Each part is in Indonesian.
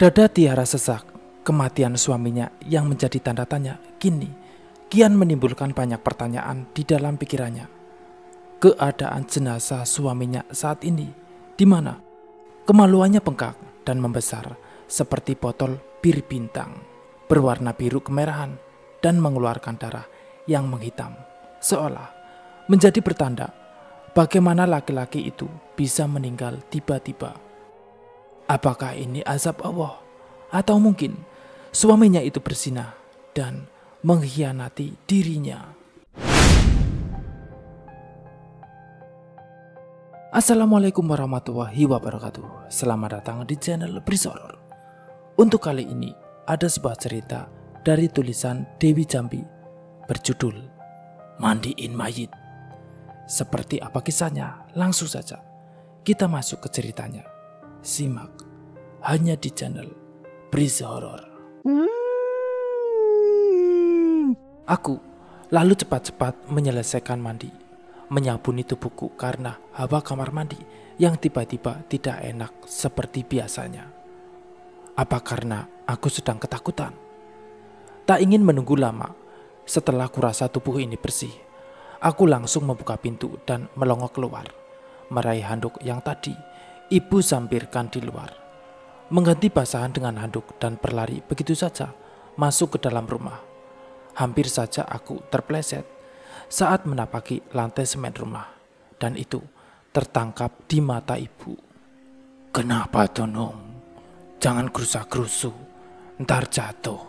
Dada Tiara sesak, kematian suaminya yang menjadi tanda tanya kini kian menimbulkan banyak pertanyaan di dalam pikirannya. Keadaan jenazah suaminya saat ini di mana kemaluannya bengkak dan membesar seperti botol bir bintang berwarna biru kemerahan dan mengeluarkan darah yang menghitam seolah menjadi pertanda bagaimana laki-laki itu bisa meninggal tiba-tiba. Apakah ini azab Allah atau mungkin suaminya itu bersinah dan mengkhianati dirinya? Assalamualaikum warahmatullahi wabarakatuh. Selamat datang di channel Brisor. Untuk kali ini ada sebuah cerita dari tulisan Dewi Jambi berjudul Mandiin Mayit. Seperti apa kisahnya? Langsung saja kita masuk ke ceritanya. Simak hanya di channel Bris Horror. Aku lalu cepat-cepat menyelesaikan mandi menyabuni tubuhku karena hawa kamar mandi yang tiba-tiba tidak enak seperti biasanya. Apa karena aku sedang ketakutan? Tak ingin menunggu lama, setelah kurasa tubuh ini bersih, aku langsung membuka pintu dan melongok keluar, meraih handuk yang tadi ibu sampirkan di luar. Mengganti basahan dengan handuk dan berlari begitu saja masuk ke dalam rumah. Hampir saja aku terpleset saat menapaki lantai semen rumah. Dan itu tertangkap di mata ibu. Kenapa Tonong? Jangan gerusa-gerusu, ntar jatuh.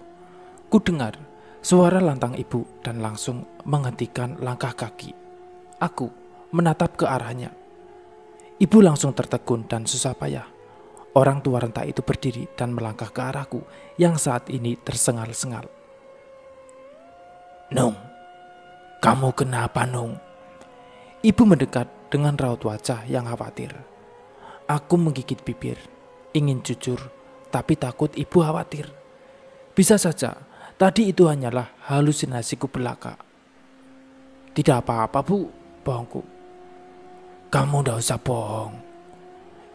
Ku dengar suara lantang ibu dan langsung menghentikan langkah kaki. Aku menatap ke arahnya. Ibu langsung tertegun dan susah payah. Orang tua renta itu berdiri dan melangkah ke arahku yang saat ini tersengal-sengal. Nung, kamu kenapa, Nung? Ibu mendekat dengan raut wajah yang khawatir. Aku menggigit bibir, ingin jujur, tapi takut ibu khawatir. Bisa saja, tadi itu hanyalah halusinasiku belaka. Tidak apa-apa, Bu, bohongku. Kamu tidak usah bohong.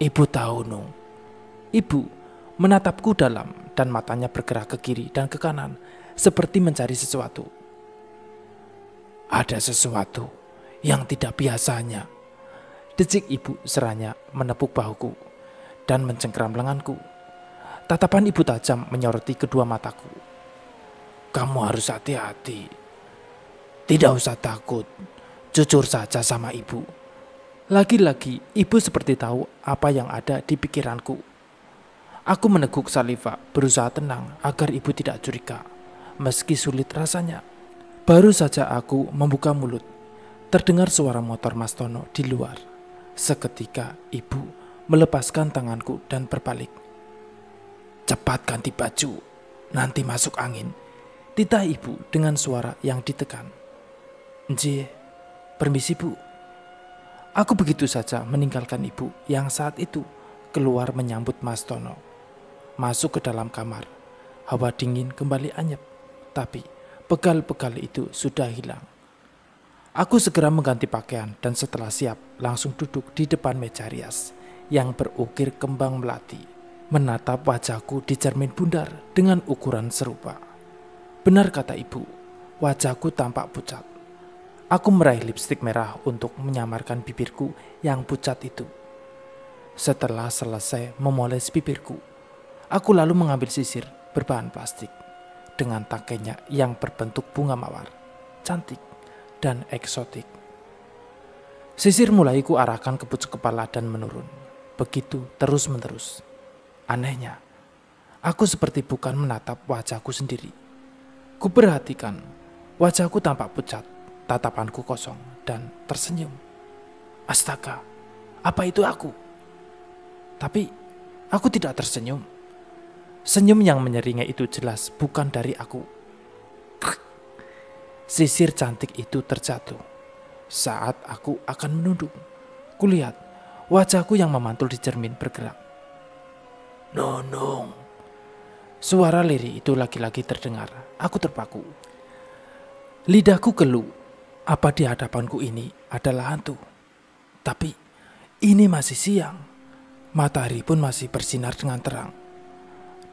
Ibu tahu, Nung. Ibu menatapku dalam dan matanya bergerak ke kiri dan ke kanan seperti mencari sesuatu. Ada sesuatu yang tidak biasanya. Decik ibu seranya menepuk bahuku dan mencengkeram lenganku. Tatapan ibu tajam menyoroti kedua mataku. Kamu harus hati-hati. Tidak usah takut. Jujur saja sama ibu. Lagi-lagi ibu seperti tahu apa yang ada di pikiranku. Aku meneguk Saliva berusaha tenang agar ibu tidak curiga. Meski sulit rasanya. Baru saja aku membuka mulut, terdengar suara motor Mas Tono di luar. Seketika ibu melepaskan tanganku dan berbalik. Cepat ganti baju, nanti masuk angin. Titah ibu dengan suara yang ditekan. Nji, permisi bu. Aku begitu saja meninggalkan ibu yang saat itu keluar menyambut Mas Tono. Masuk ke dalam kamar, hawa dingin kembali anyep, tapi Pegal-pegal itu sudah hilang. Aku segera mengganti pakaian dan setelah siap langsung duduk di depan meja rias yang berukir kembang melati. Menatap wajahku di cermin bundar dengan ukuran serupa. Benar kata ibu, wajahku tampak pucat. Aku meraih lipstik merah untuk menyamarkan bibirku yang pucat itu. Setelah selesai memoles bibirku, aku lalu mengambil sisir berbahan plastik dengan tangkainya yang berbentuk bunga mawar, cantik dan eksotik. Sisir mulai ku arahkan ke pucuk kepala dan menurun. Begitu terus-menerus. Anehnya, aku seperti bukan menatap wajahku sendiri. Ku perhatikan, wajahku tampak pucat, tatapanku kosong dan tersenyum. Astaga, apa itu aku? Tapi aku tidak tersenyum Senyum yang menyeringai itu jelas bukan dari aku. Sisir cantik itu terjatuh. Saat aku akan menunduk, kulihat wajahku yang memantul di cermin bergerak. Nonong. Suara liri itu lagi-lagi terdengar. Aku terpaku. Lidahku keluh. Apa di hadapanku ini adalah hantu? Tapi ini masih siang. Matahari pun masih bersinar dengan terang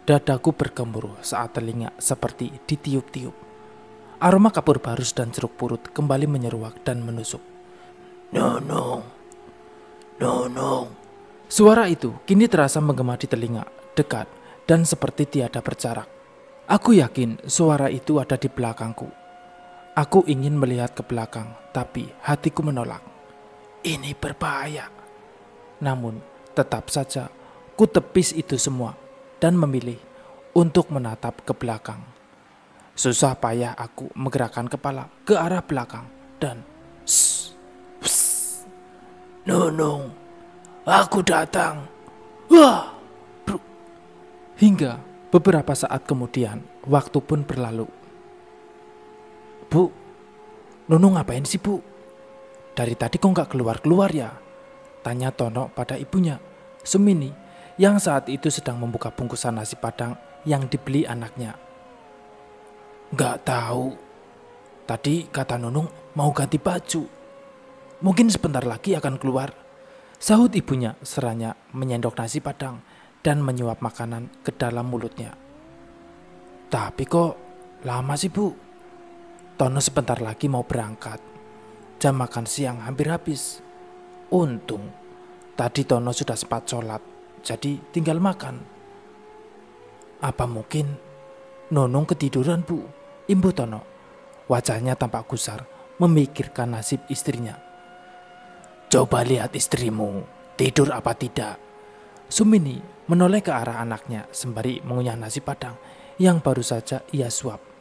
Dadaku bergemuruh saat telinga seperti ditiup-tiup. Aroma kapur barus dan jeruk purut kembali menyeruak dan menusuk. Nunung, nunung. Suara itu kini terasa menggema di telinga, dekat, dan seperti tiada berjarak. Aku yakin suara itu ada di belakangku. Aku ingin melihat ke belakang, tapi hatiku menolak. Ini berbahaya. Namun, tetap saja ku tepis itu semua dan memilih untuk menatap ke belakang. Susah payah aku menggerakkan kepala ke arah belakang dan Nunung, aku datang. Wah, bro. Hingga beberapa saat kemudian, waktu pun berlalu. Bu, Nunung ngapain sih bu? Dari tadi kok nggak keluar-keluar ya? Tanya Tono pada ibunya, Sumini yang saat itu sedang membuka bungkusan nasi padang yang dibeli anaknya. Gak tahu. Tadi kata Nunung mau ganti baju. Mungkin sebentar lagi akan keluar. Sahut ibunya seranya menyendok nasi padang dan menyuap makanan ke dalam mulutnya. Tapi kok lama sih bu? Tono sebentar lagi mau berangkat. Jam makan siang hampir habis. Untung tadi Tono sudah sempat sholat jadi tinggal makan. Apa mungkin Nonong ketiduran bu? Imbu Tono. Wajahnya tampak gusar, memikirkan nasib istrinya. Coba lihat istrimu, tidur apa tidak? Sumini menoleh ke arah anaknya sembari mengunyah nasi padang yang baru saja ia suap.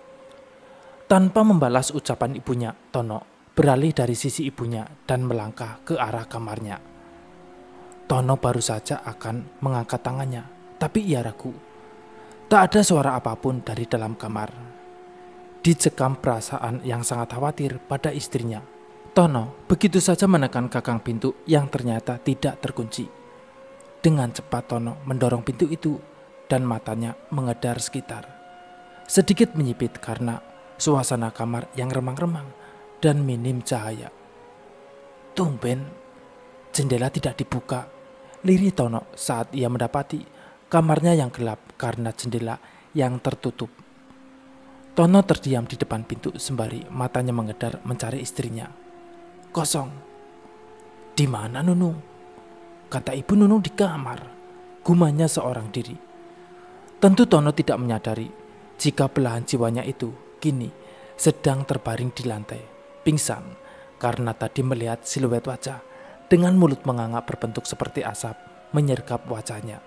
Tanpa membalas ucapan ibunya, Tono beralih dari sisi ibunya dan melangkah ke arah kamarnya. Tono baru saja akan mengangkat tangannya, tapi ia ragu. Tak ada suara apa pun dari dalam kamar. Dicekam perasaan yang sangat khawatir pada istrinya. Tono begitu saja menekan gagang pintu yang ternyata tidak terkunci. Dengan cepat Tono mendorong pintu itu dan matanya mengedar sekitar. Sedikit menyipit karena suasana kamar yang remang-remang dan minim cahaya. Tumben jendela tidak dibuka Liri Tono saat ia mendapati kamarnya yang gelap karena jendela yang tertutup. Tono terdiam di depan pintu sembari matanya mengedar mencari istrinya. Kosong. Di mana Nunung? Kata ibu Nunung di kamar. Gumanya seorang diri. Tentu Tono tidak menyadari jika belahan jiwanya itu kini sedang terbaring di lantai, pingsan karena tadi melihat siluet wajah dengan mulut menganga berbentuk seperti asap menyergap wajahnya.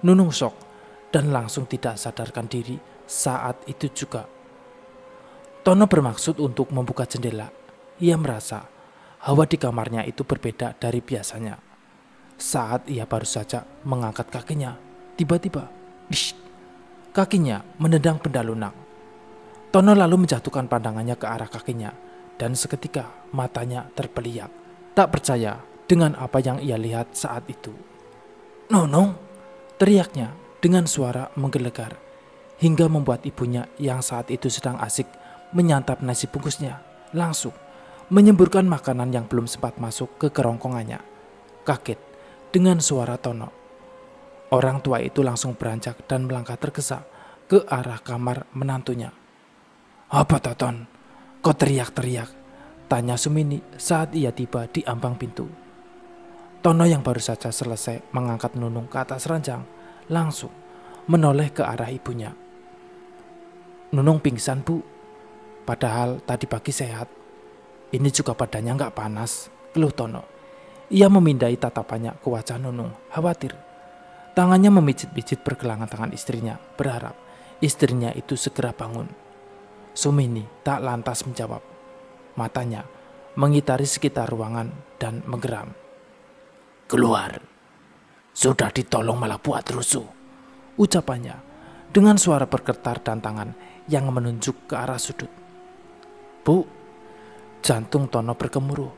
Nunung shock dan langsung tidak sadarkan diri saat itu juga. Tono bermaksud untuk membuka jendela. Ia merasa hawa di kamarnya itu berbeda dari biasanya. Saat ia baru saja mengangkat kakinya, tiba-tiba, kakinya menendang benda lunak. Tono lalu menjatuhkan pandangannya ke arah kakinya dan seketika matanya terpeliak tak percaya dengan apa yang ia lihat saat itu. Nonong, teriaknya dengan suara menggelegar hingga membuat ibunya yang saat itu sedang asik menyantap nasi bungkusnya langsung menyemburkan makanan yang belum sempat masuk ke kerongkongannya. Kaget dengan suara Tono. Orang tua itu langsung beranjak dan melangkah tergesa ke arah kamar menantunya. Apa Toton? Kau teriak-teriak Tanya Sumini saat ia tiba di ambang pintu. Tono yang baru saja selesai mengangkat Nunung ke atas ranjang langsung menoleh ke arah ibunya. Nunung pingsan bu, padahal tadi pagi sehat. Ini juga badannya nggak panas, keluh Tono. Ia memindai tatapannya ke wajah Nunung, khawatir. Tangannya memijit-mijit pergelangan tangan istrinya, berharap istrinya itu segera bangun. Sumini tak lantas menjawab matanya mengitari sekitar ruangan dan menggeram. Keluar. Sudah ditolong malah buat rusuh. Ucapannya dengan suara bergetar dan tangan yang menunjuk ke arah sudut. Bu, jantung Tono bergemuruh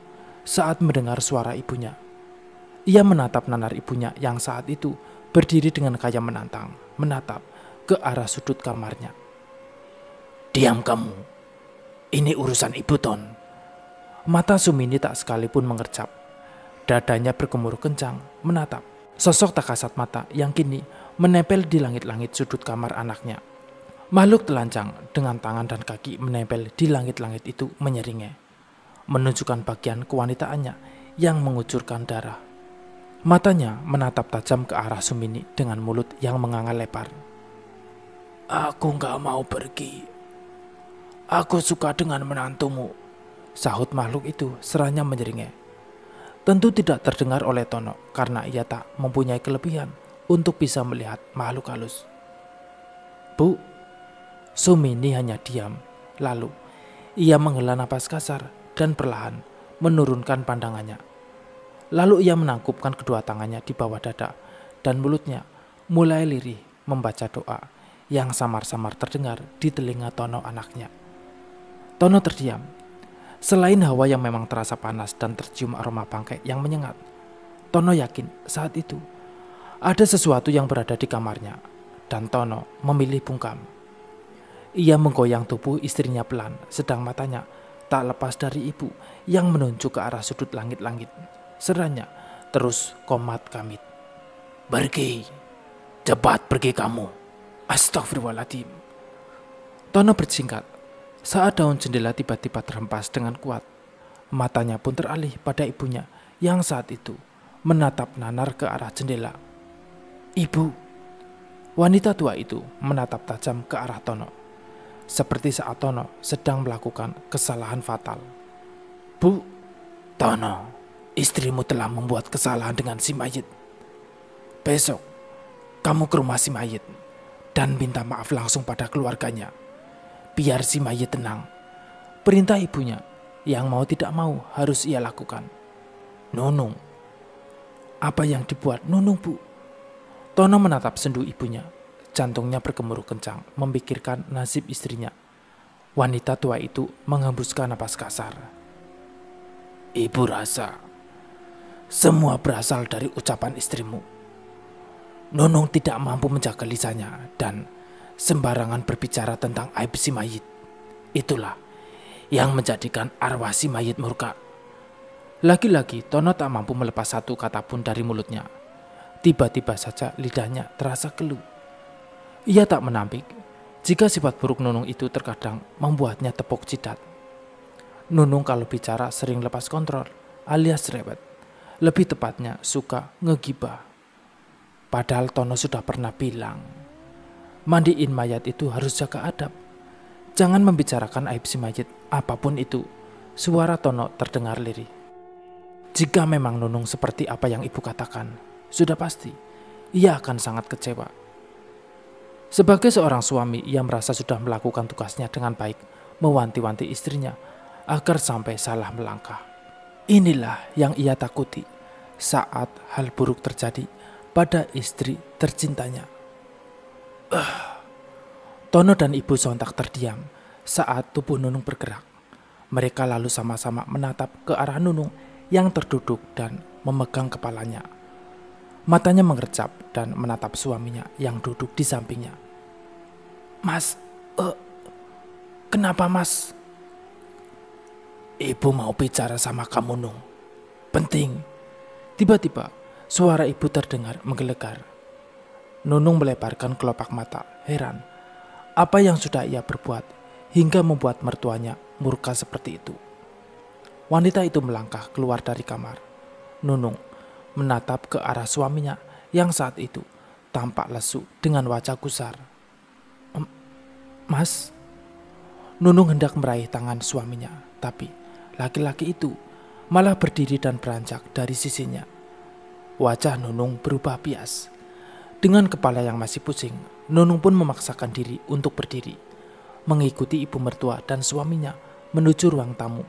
saat mendengar suara ibunya. Ia menatap nanar ibunya yang saat itu berdiri dengan kaya menantang, menatap ke arah sudut kamarnya. Diam kamu, ini urusan ibu Ton. Mata Sumini tak sekalipun mengercap. Dadanya bergemuruh kencang, menatap Sosok tak kasat mata yang kini menempel di langit-langit sudut kamar anaknya. Makhluk telanjang dengan tangan dan kaki menempel di langit-langit itu menyeringai, menunjukkan bagian kewanitaannya yang mengucurkan darah. Matanya menatap tajam ke arah Sumini dengan mulut yang menganga lebar. Aku nggak mau pergi. Aku suka dengan menantumu, sahut makhluk itu seranya menyeringai. Tentu tidak terdengar oleh Tono karena ia tak mempunyai kelebihan untuk bisa melihat makhluk halus. Bu, Sumini hanya diam. Lalu, ia menghela napas kasar dan perlahan menurunkan pandangannya. Lalu ia menangkupkan kedua tangannya di bawah dada dan mulutnya mulai lirih membaca doa yang samar-samar terdengar di telinga Tono anaknya. Tono terdiam Selain hawa yang memang terasa panas dan tercium aroma bangkai yang menyengat, Tono yakin saat itu ada sesuatu yang berada di kamarnya dan Tono memilih bungkam. Ia menggoyang tubuh istrinya pelan sedang matanya tak lepas dari ibu yang menunjuk ke arah sudut langit-langit. Seranya terus komat kamit. Pergi, cepat pergi kamu. Astagfirullahaladzim. Tono bersingkat saat daun jendela tiba-tiba terhempas dengan kuat, matanya pun teralih pada ibunya yang saat itu menatap nanar ke arah jendela. Ibu, wanita tua itu menatap tajam ke arah Tono, seperti saat Tono sedang melakukan kesalahan fatal. Bu, Tono, istrimu telah membuat kesalahan dengan si mayit. Besok, kamu ke rumah si mayit dan minta maaf langsung pada keluarganya biar si mayit tenang. Perintah ibunya yang mau tidak mau harus ia lakukan. Nunung. Apa yang dibuat Nunung bu? Tono menatap sendu ibunya. Jantungnya bergemuruh kencang memikirkan nasib istrinya. Wanita tua itu menghembuskan napas kasar. Ibu rasa semua berasal dari ucapan istrimu. Nunung tidak mampu menjaga lisannya dan sembarangan berbicara tentang aib si mayit. Itulah yang menjadikan arwah si mayit murka. Lagi-lagi Tono tak mampu melepas satu kata pun dari mulutnya. Tiba-tiba saja lidahnya terasa keluh. Ia tak menampik jika sifat buruk Nunung itu terkadang membuatnya tepuk jidat. Nunung kalau bicara sering lepas kontrol alias rewet. Lebih tepatnya suka ngegibah. Padahal Tono sudah pernah bilang mandiin mayat itu harus jaga adab. Jangan membicarakan aib si mayat, apa pun itu. Suara Tono terdengar lirih. Jika memang Nunung seperti apa yang ibu katakan, sudah pasti ia akan sangat kecewa. Sebagai seorang suami, ia merasa sudah melakukan tugasnya dengan baik, mewanti-wanti istrinya agar sampai salah melangkah. Inilah yang ia takuti saat hal buruk terjadi pada istri tercintanya. Tono dan ibu sontak terdiam saat tubuh Nunung bergerak. Mereka lalu sama-sama menatap ke arah Nunung yang terduduk dan memegang kepalanya. Matanya mengercap dan menatap suaminya yang duduk di sampingnya. Mas, uh, kenapa mas? Ibu mau bicara sama kamu Nung. Penting. Tiba-tiba suara ibu terdengar menggelegar Nunung melebarkan kelopak mata, heran. Apa yang sudah ia perbuat hingga membuat mertuanya murka seperti itu. Wanita itu melangkah keluar dari kamar. Nunung menatap ke arah suaminya yang saat itu tampak lesu dengan wajah gusar. Mas, Nunung hendak meraih tangan suaminya, tapi laki-laki itu malah berdiri dan beranjak dari sisinya. Wajah Nunung berubah bias dengan kepala yang masih pusing, Nunung pun memaksakan diri untuk berdiri, mengikuti ibu mertua dan suaminya menuju ruang tamu.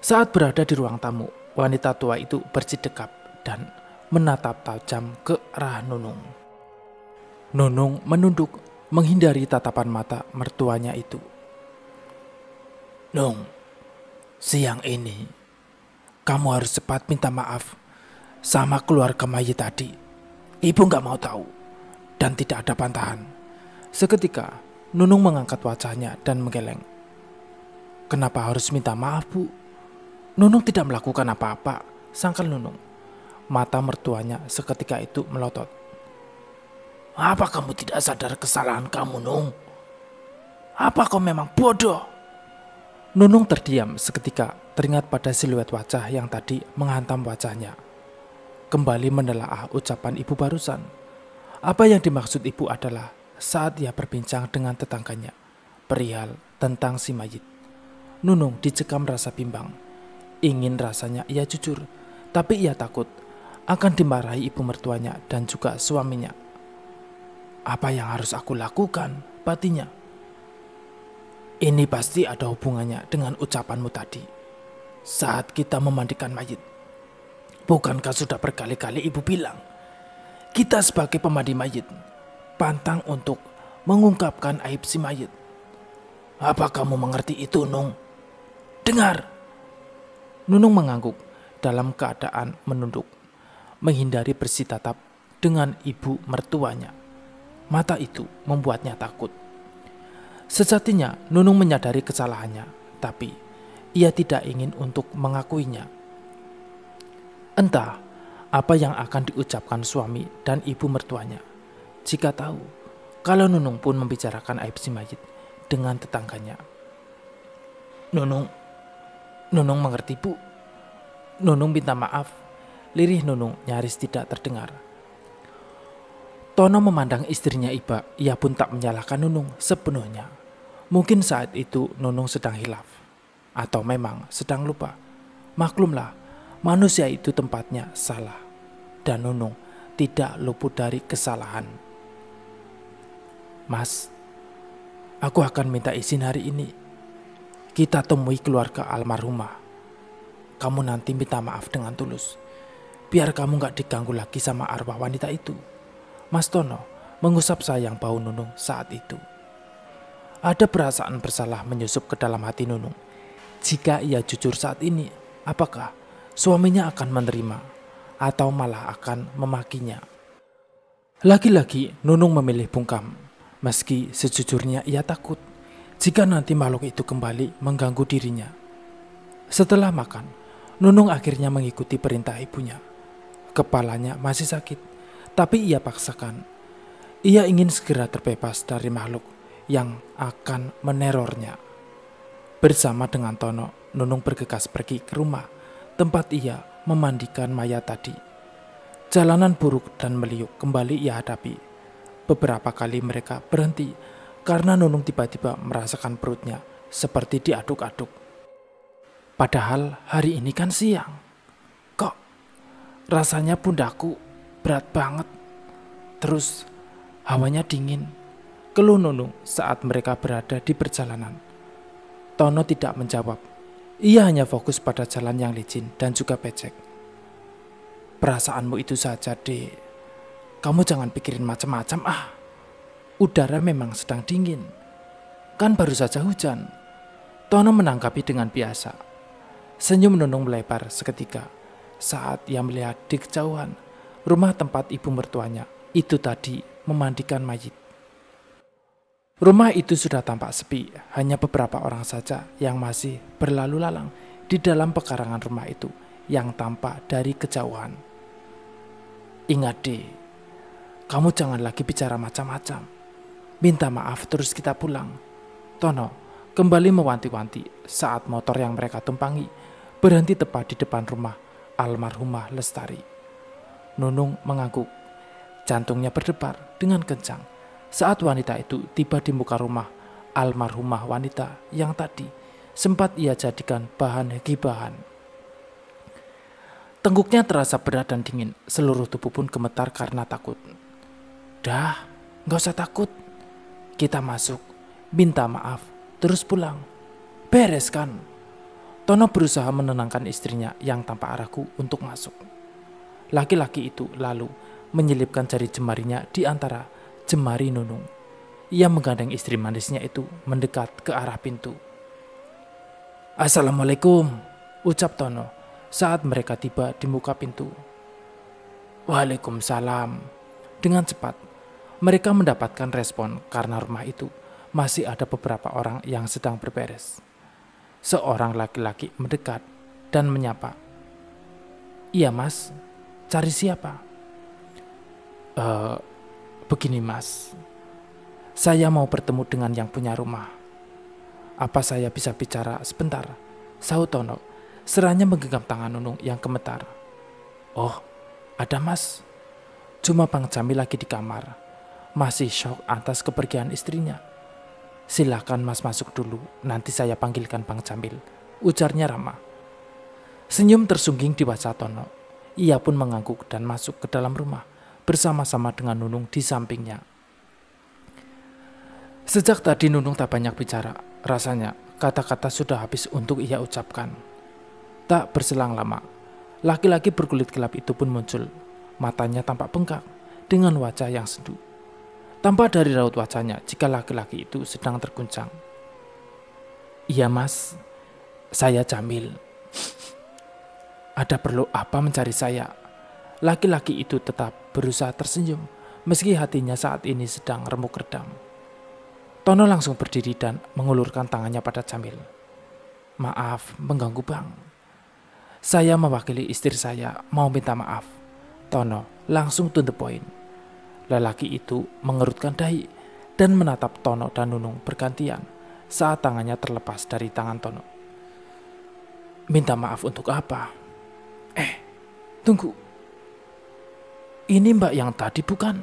Saat berada di ruang tamu, wanita tua itu bercidekap dan menatap tajam ke arah Nunung. Nunung menunduk menghindari tatapan mata mertuanya itu. Nung, siang ini kamu harus cepat minta maaf sama keluarga mayit tadi Ibu nggak mau tahu dan tidak ada bantahan. Seketika, Nunung mengangkat wajahnya dan menggeleng. Kenapa harus minta maaf, Bu? Nunung tidak melakukan apa-apa, sangkal Nunung. Mata mertuanya seketika itu melotot. Apa kamu tidak sadar kesalahan kamu, Nung? Apa kau memang bodoh? Nunung terdiam seketika teringat pada siluet wajah yang tadi menghantam wajahnya. Kembali menelaah ucapan ibu barusan. Apa yang dimaksud ibu adalah saat ia berbincang dengan tetangganya perihal tentang si mayit. Nunung dicekam rasa bimbang. Ingin rasanya ia jujur, tapi ia takut akan dimarahi ibu mertuanya dan juga suaminya. Apa yang harus aku lakukan, batinya? Ini pasti ada hubungannya dengan ucapanmu tadi. Saat kita memandikan mayit. Bukankah sudah berkali-kali ibu bilang, kita sebagai pemandi mayit, pantang untuk mengungkapkan aib si mayit. Apa kamu mengerti itu, Nung? Dengar. Nunung mengangguk dalam keadaan menunduk, menghindari bersih tatap dengan ibu mertuanya. Mata itu membuatnya takut. Sejatinya Nunung menyadari kesalahannya, tapi ia tidak ingin untuk mengakuinya. Entah apa yang akan diucapkan suami dan ibu mertuanya. Jika tahu kalau Nunung pun membicarakan aib si mayit dengan tetangganya. Nunung, Nunung mengerti bu. Nunung minta maaf. Lirih Nunung nyaris tidak terdengar. Tono memandang istrinya Iba, ia pun tak menyalahkan Nunung sepenuhnya. Mungkin saat itu Nunung sedang hilaf atau memang sedang lupa. Maklumlah, manusia itu tempatnya salah dan Nunung tidak luput dari kesalahan. Mas, aku akan minta izin hari ini. Kita temui keluarga almarhumah. Kamu nanti minta maaf dengan tulus. Biar kamu gak diganggu lagi sama arwah wanita itu. Mas Tono mengusap sayang bau Nunung saat itu. Ada perasaan bersalah menyusup ke dalam hati Nunung. Jika ia jujur saat ini, apakah suaminya akan menerima atau malah akan memakinya? Lagi-lagi Nunung memilih bungkam, meski sejujurnya ia takut jika nanti makhluk itu kembali mengganggu dirinya. Setelah makan, Nunung akhirnya mengikuti perintah ibunya. Kepalanya masih sakit, tapi ia paksakan. Ia ingin segera terbebas dari makhluk yang akan menerornya. Bersama dengan Tono, Nunung bergegas pergi ke rumah tempat ia memandikan mayat tadi. Jalanan buruk dan meliuk kembali ia hadapi. Beberapa kali mereka berhenti karena Nunung tiba-tiba merasakan perutnya seperti diaduk-aduk. Padahal hari ini kan siang. Kok rasanya pundakku berat banget. Terus hawanya dingin keluh Nunung saat mereka berada di perjalanan. Tono tidak menjawab. Ia hanya fokus pada jalan yang licin dan juga becek. Perasaanmu itu saja, dek. Kamu jangan pikirin macam-macam ah. Udara memang sedang dingin. Kan baru saja hujan. Tono menanggapi dengan biasa. Senyum Nunung melebar seketika saat ia melihat di kejauhan rumah tempat ibu mertuanya itu tadi memandikan mayit. Rumah itu sudah tampak sepi, hanya beberapa orang saja yang masih berlalu lalang di dalam pekarangan rumah itu yang tampak dari kejauhan. Ingat deh, kamu jangan lagi bicara macam-macam. Minta maaf terus kita pulang. Tono kembali mewanti-wanti saat motor yang mereka tumpangi berhenti tepat di depan rumah almarhumah Lestari. Nunung mengangguk, jantungnya berdebar dengan kencang saat wanita itu tiba di muka rumah almarhumah wanita yang tadi sempat ia jadikan bahan gibahan. Tengguknya terasa berat dan dingin, seluruh tubuh pun gemetar karena takut. Dah, gak usah takut. Kita masuk, minta maaf, terus pulang. Beres kan? Tono berusaha menenangkan istrinya yang tanpa ragu untuk masuk. Laki-laki itu lalu menyelipkan jari jemarinya di antara jemari Nunung. Ia menggandeng istri manisnya itu mendekat ke arah pintu. Assalamualaikum, ucap Tono saat mereka tiba di muka pintu. Waalaikumsalam. Dengan cepat, mereka mendapatkan respon karena rumah itu masih ada beberapa orang yang sedang berberes. Seorang laki-laki mendekat dan menyapa. Iya mas, Cari siapa? Uh, begini mas, saya mau bertemu dengan yang punya rumah. Apa saya bisa bicara sebentar? Sahu Tono, seranya menggenggam tangan Nunung yang gemetar. Oh, ada mas. Cuma Bang Jamil lagi di kamar. Masih shock atas kepergian istrinya. Silahkan mas masuk dulu, nanti saya panggilkan Bang Jamil. Ujarnya ramah. Senyum tersungging di wajah Tono. Ia pun mengangguk dan masuk ke dalam rumah bersama-sama dengan Nunung di sampingnya. Sejak tadi Nunung tak banyak bicara. Rasanya kata-kata sudah habis untuk ia ucapkan. Tak berselang lama, laki-laki berkulit gelap itu pun muncul matanya tampak bengkak dengan wajah yang sendu. Tampak dari raut wajahnya jika laki-laki itu sedang terguncang. Iya mas, saya Jamil. Ada perlu apa mencari saya? Laki-laki itu tetap berusaha tersenyum meski hatinya saat ini sedang remuk redam. Tono langsung berdiri dan mengulurkan tangannya pada Jamil. Maaf mengganggu bang. Saya mewakili istri saya mau minta maaf. Tono langsung to the point. Lelaki itu mengerutkan dahi dan menatap Tono dan Nunung bergantian saat tangannya terlepas dari tangan Tono. Minta maaf untuk apa? Eh, tunggu. Ini mbak yang tadi bukan?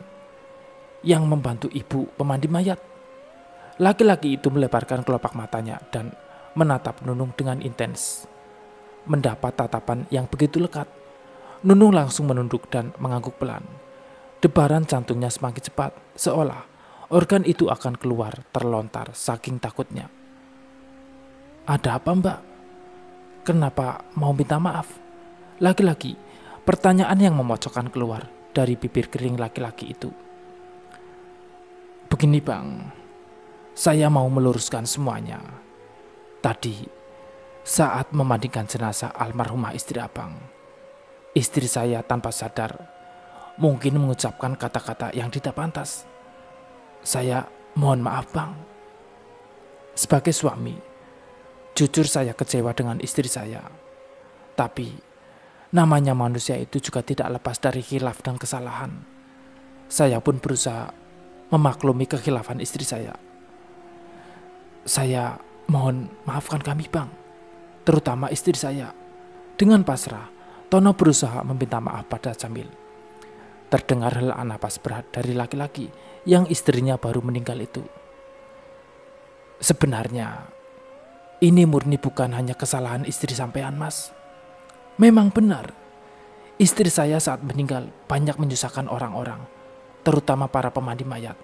Yang membantu ibu pemandi mayat. Laki-laki itu melebarkan kelopak matanya dan menatap Nunung dengan intens. Mendapat tatapan yang begitu lekat Nunung langsung menunduk dan mengangguk pelan. Debaran jantungnya semakin cepat, seolah organ itu akan keluar terlontar saking takutnya. Ada apa mbak? Kenapa mau minta maaf? Laki-laki, pertanyaan yang memocokkan keluar dari bibir kering laki-laki itu. Begini bang, saya mau meluruskan semuanya. Tadi, saat memandikan jenazah almarhumah istri abang, Istri saya tanpa sadar mungkin mengucapkan kata-kata yang tidak pantas. Saya mohon maaf bang. Sebagai suami, jujur saya kecewa dengan istri saya. Tapi namanya manusia itu juga tidak lepas dari khilaf dan kesalahan. Saya pun berusaha memaklumi kekhilafan istri saya. Saya mohon maafkan kami bang, terutama istri saya. Dengan pasrah, Tono berusaha meminta maaf pada Jamil. Terdengar hela napas berat dari laki-laki yang istrinya baru meninggal itu. Sebenarnya, ini murni bukan hanya kesalahan istri sampean mas. Memang benar, istri saya saat meninggal banyak menyusahkan orang-orang, terutama para pemandi mayat.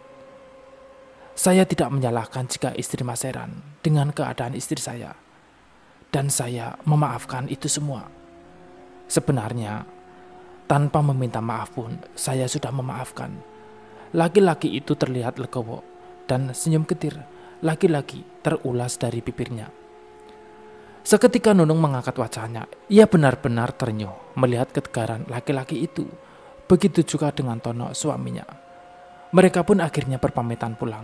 Saya tidak menyalahkan jika istri Mas Heran dengan keadaan istri saya. Dan saya memaafkan itu semua. Sebenarnya, tanpa meminta maaf pun, saya sudah memaafkan. Laki-laki itu terlihat legowo dan senyum ketir. Laki-laki terulas dari bibirnya. Seketika Nunung mengangkat wajahnya. Ia benar-benar ternyuh melihat ketegaran laki-laki itu. Begitu juga dengan Tono suaminya. Mereka pun akhirnya berpamitan pulang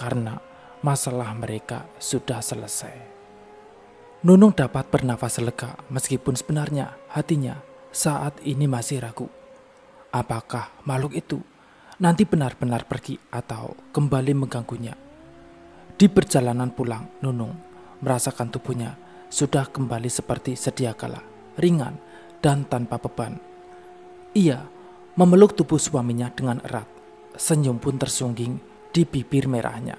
karena masalah mereka sudah selesai. Nunung dapat bernafas lega meskipun sebenarnya hatinya saat ini masih ragu. Apakah makhluk itu nanti benar-benar pergi atau kembali mengganggunya? Di perjalanan pulang, Nunung merasakan tubuhnya sudah kembali seperti sedia kala, ringan dan tanpa beban. Ia memeluk tubuh suaminya dengan erat, senyum pun tersungging di bibir merahnya.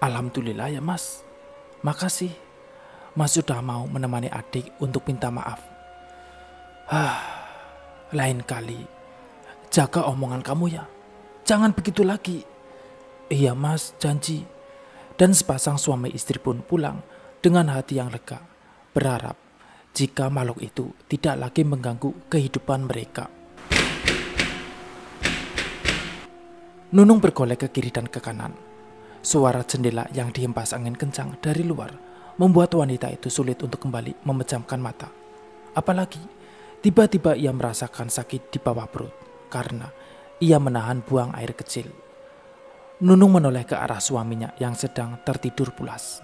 Alhamdulillah ya mas, makasih Mas sudah mau menemani adik untuk minta maaf. Hah, lain kali jaga omongan kamu ya. Jangan begitu lagi. Iya mas, janji. Dan sepasang suami istri pun pulang dengan hati yang lega, berharap jika makhluk itu tidak lagi mengganggu kehidupan mereka. Nunung bergolek ke kiri dan ke kanan. Suara jendela yang dihempas angin kencang dari luar membuat wanita itu sulit untuk kembali memejamkan mata. Apalagi tiba-tiba ia merasakan sakit di bawah perut karena ia menahan buang air kecil. Nunung menoleh ke arah suaminya yang sedang tertidur pulas.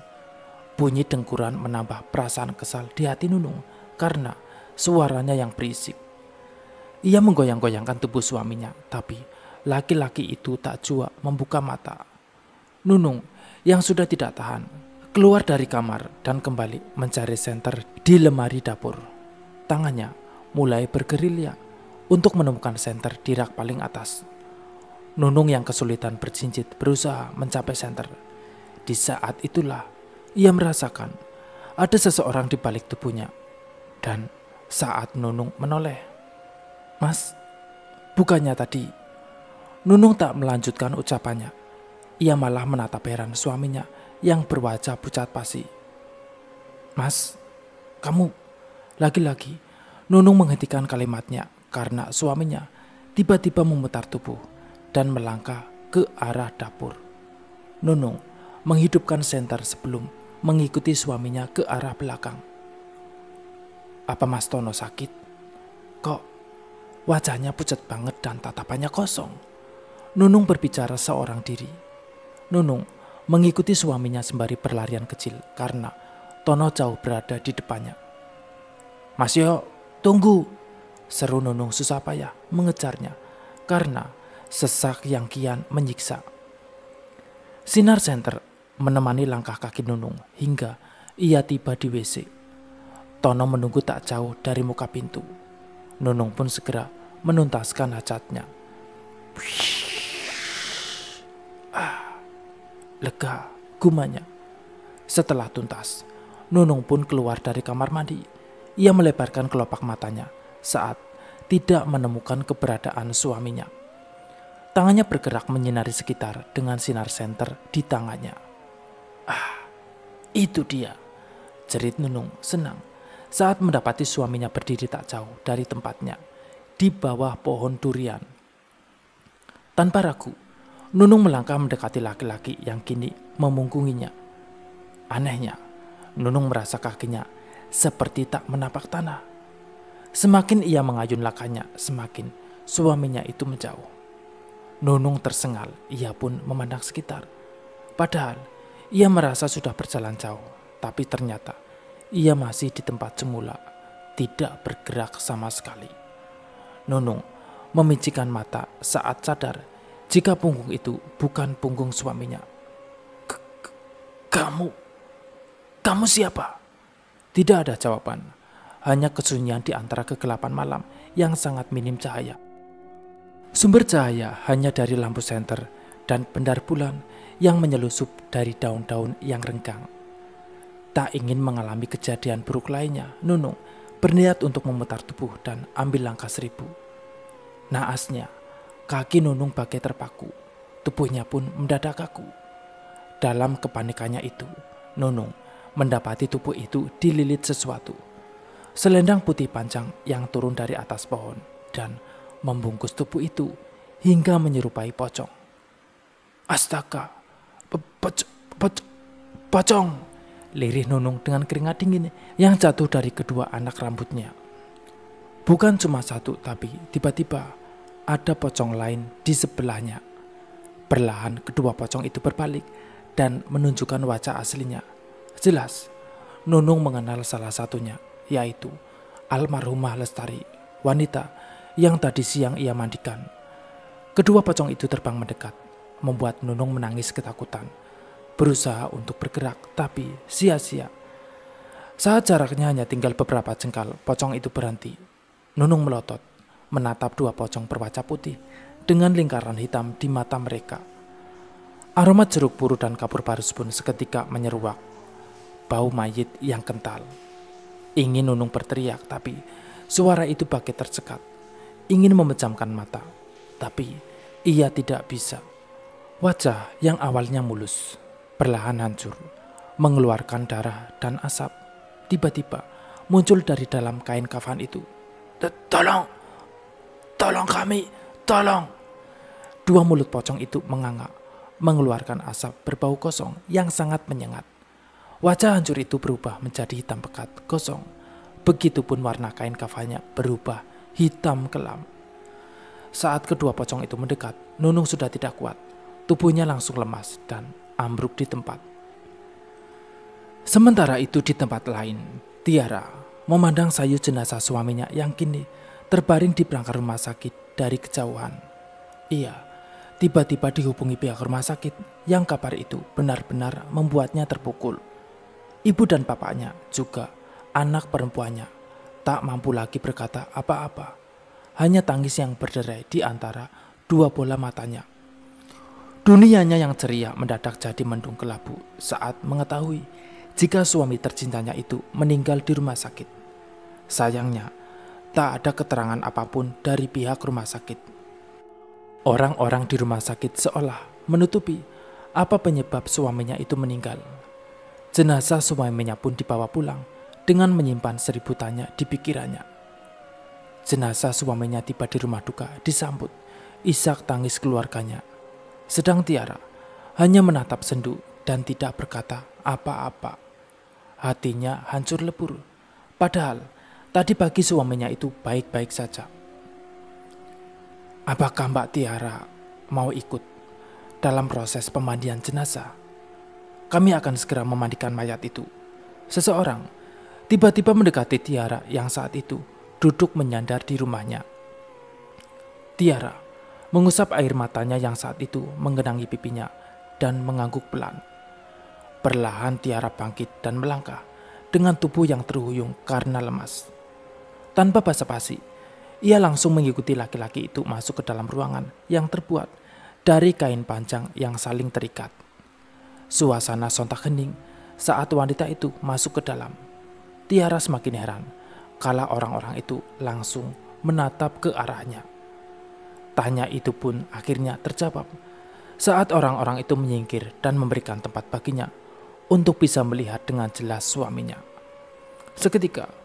Bunyi dengkuran menambah perasaan kesal di hati Nunung karena suaranya yang berisik. Ia menggoyang-goyangkan tubuh suaminya, tapi laki-laki itu tak jua membuka mata. Nunung yang sudah tidak tahan keluar dari kamar dan kembali mencari senter di lemari dapur. Tangannya mulai bergerilya untuk menemukan senter di rak paling atas. Nunung yang kesulitan bercincit berusaha mencapai senter. Di saat itulah ia merasakan ada seseorang di balik tubuhnya. Dan saat Nunung menoleh, Mas, bukannya tadi. Nunung tak melanjutkan ucapannya. Ia malah menatap heran suaminya yang berwajah pucat pasi. Mas, kamu lagi-lagi Nunung menghentikan kalimatnya karena suaminya tiba-tiba memutar tubuh dan melangkah ke arah dapur. Nunung menghidupkan senter sebelum mengikuti suaminya ke arah belakang. Apa Mas Tono sakit? Kok Wajahnya pucat banget dan tatapannya kosong. Nunung berbicara seorang diri. Nunung mengikuti suaminya sembari berlarian kecil karena Tono jauh berada di depannya. Mas Yo, tunggu! Seru Nunung susah payah mengejarnya karena sesak yang kian menyiksa. Sinar senter menemani langkah kaki Nunung hingga ia tiba di WC. Tono menunggu tak jauh dari muka pintu. Nunung pun segera menuntaskan hajatnya. Ah, lega gumanya. Setelah tuntas, Nunung pun keluar dari kamar mandi. Ia melebarkan kelopak matanya saat tidak menemukan keberadaan suaminya. Tangannya bergerak menyinari sekitar dengan sinar senter di tangannya. Ah, itu dia. Jerit Nunung senang saat mendapati suaminya berdiri tak jauh dari tempatnya di bawah pohon durian. Tanpa ragu, Nunung melangkah mendekati laki-laki yang kini memungkunginya. Anehnya, Nunung merasa kakinya seperti tak menapak tanah. Semakin ia mengayun lakanya, semakin suaminya itu menjauh. Nunung tersengal, ia pun memandang sekitar. Padahal ia merasa sudah berjalan jauh, tapi ternyata ia masih di tempat semula, tidak bergerak sama sekali. Nunung memicikan mata saat sadar jika punggung itu bukan punggung suaminya. Kamu, kamu siapa? Tidak ada jawaban, hanya kesunyian di antara kegelapan malam yang sangat minim cahaya. Sumber cahaya hanya dari lampu senter dan pendar bulan yang menyelusup dari daun-daun yang renggang. Tak ingin mengalami kejadian buruk lainnya, Nunung berniat untuk memutar tubuh dan ambil langkah seribu. Naasnya, kaki Nunung bagai terpaku, tubuhnya pun mendadak kaku. Dalam kepanikannya itu, Nunung mendapati tubuh itu dililit sesuatu. Selendang putih panjang yang turun dari atas pohon dan membungkus tubuh itu hingga menyerupai pocong. Astaga, pocong, lirih Nunung dengan keringat dingin yang jatuh dari kedua anak rambutnya. Bukan cuma satu, tapi tiba-tiba ada pocong lain di sebelahnya. Perlahan kedua pocong itu berbalik dan menunjukkan wajah aslinya. Jelas, Nunung mengenal salah satunya, yaitu almarhumah Lestari, wanita yang tadi siang ia mandikan. Kedua pocong itu terbang mendekat, membuat Nunung menangis ketakutan berusaha untuk bergerak, tapi sia-sia. Saat jaraknya hanya tinggal beberapa jengkal, pocong itu berhenti. Nunung melotot, menatap dua pocong berwajah putih dengan lingkaran hitam di mata mereka. Aroma jeruk puru dan kapur barus pun seketika menyeruak. Bau mayit yang kental. Ingin Nunung berteriak, tapi suara itu bagai tercekat. Ingin memejamkan mata, tapi ia tidak bisa. Wajah yang awalnya mulus perlahan hancur, mengeluarkan darah dan asap. Tiba-tiba muncul dari dalam kain kafan itu. Tolong, tolong kami, tolong. Dua mulut pocong itu menganga, mengeluarkan asap berbau kosong yang sangat menyengat. Wajah hancur itu berubah menjadi hitam pekat, kosong. Begitupun warna kain kafannya berubah hitam kelam. Saat kedua pocong itu mendekat, Nunung sudah tidak kuat. Tubuhnya langsung lemas dan ambruk di tempat. Sementara itu di tempat lain, Tiara memandang sayu jenazah suaminya yang kini terbaring di perangkat rumah sakit dari kejauhan. Ia tiba-tiba dihubungi pihak rumah sakit yang kabar itu benar-benar membuatnya terpukul. Ibu dan bapaknya juga anak perempuannya tak mampu lagi berkata apa-apa. Hanya tangis yang berderai di antara dua bola matanya. Dunianya yang ceria mendadak jadi mendung kelabu saat mengetahui jika suami tercintanya itu meninggal di rumah sakit. Sayangnya, tak ada keterangan apa pun dari pihak rumah sakit. Orang-orang di rumah sakit seolah menutupi apa penyebab suaminya itu meninggal. Jenazah suaminya pun dibawa pulang dengan menyimpan seribu tanya di pikirannya. Jenazah suaminya tiba di rumah duka disambut isak tangis keluarganya. Sedang Tiara hanya menatap sendu dan tidak berkata apa-apa. Hatinya hancur lebur. Padahal Tadi pagi suaminya itu baik-baik saja. Apakah Mbak Tiara mau ikut dalam proses pemandian jenazah? Kami akan segera memandikan mayat itu. Seseorang tiba-tiba mendekati Tiara yang saat itu duduk menyandar di rumahnya. Tiara mengusap air matanya yang saat itu menggenangi pipinya dan mengangguk pelan. Perlahan Tiara bangkit dan melangkah dengan tubuh yang terhuyung karena lemas. Tanpa basa-basi, ia langsung mengikuti laki-laki itu masuk ke dalam ruangan yang terbuat dari kain panjang yang saling terikat. Suasana sontak hening saat wanita itu masuk ke dalam. Tiara semakin heran kala orang-orang itu langsung menatap ke arahnya. Tanya itu pun akhirnya terjawab saat orang-orang itu menyingkir dan memberikan tempat baginya untuk bisa melihat dengan jelas suaminya. Seketika,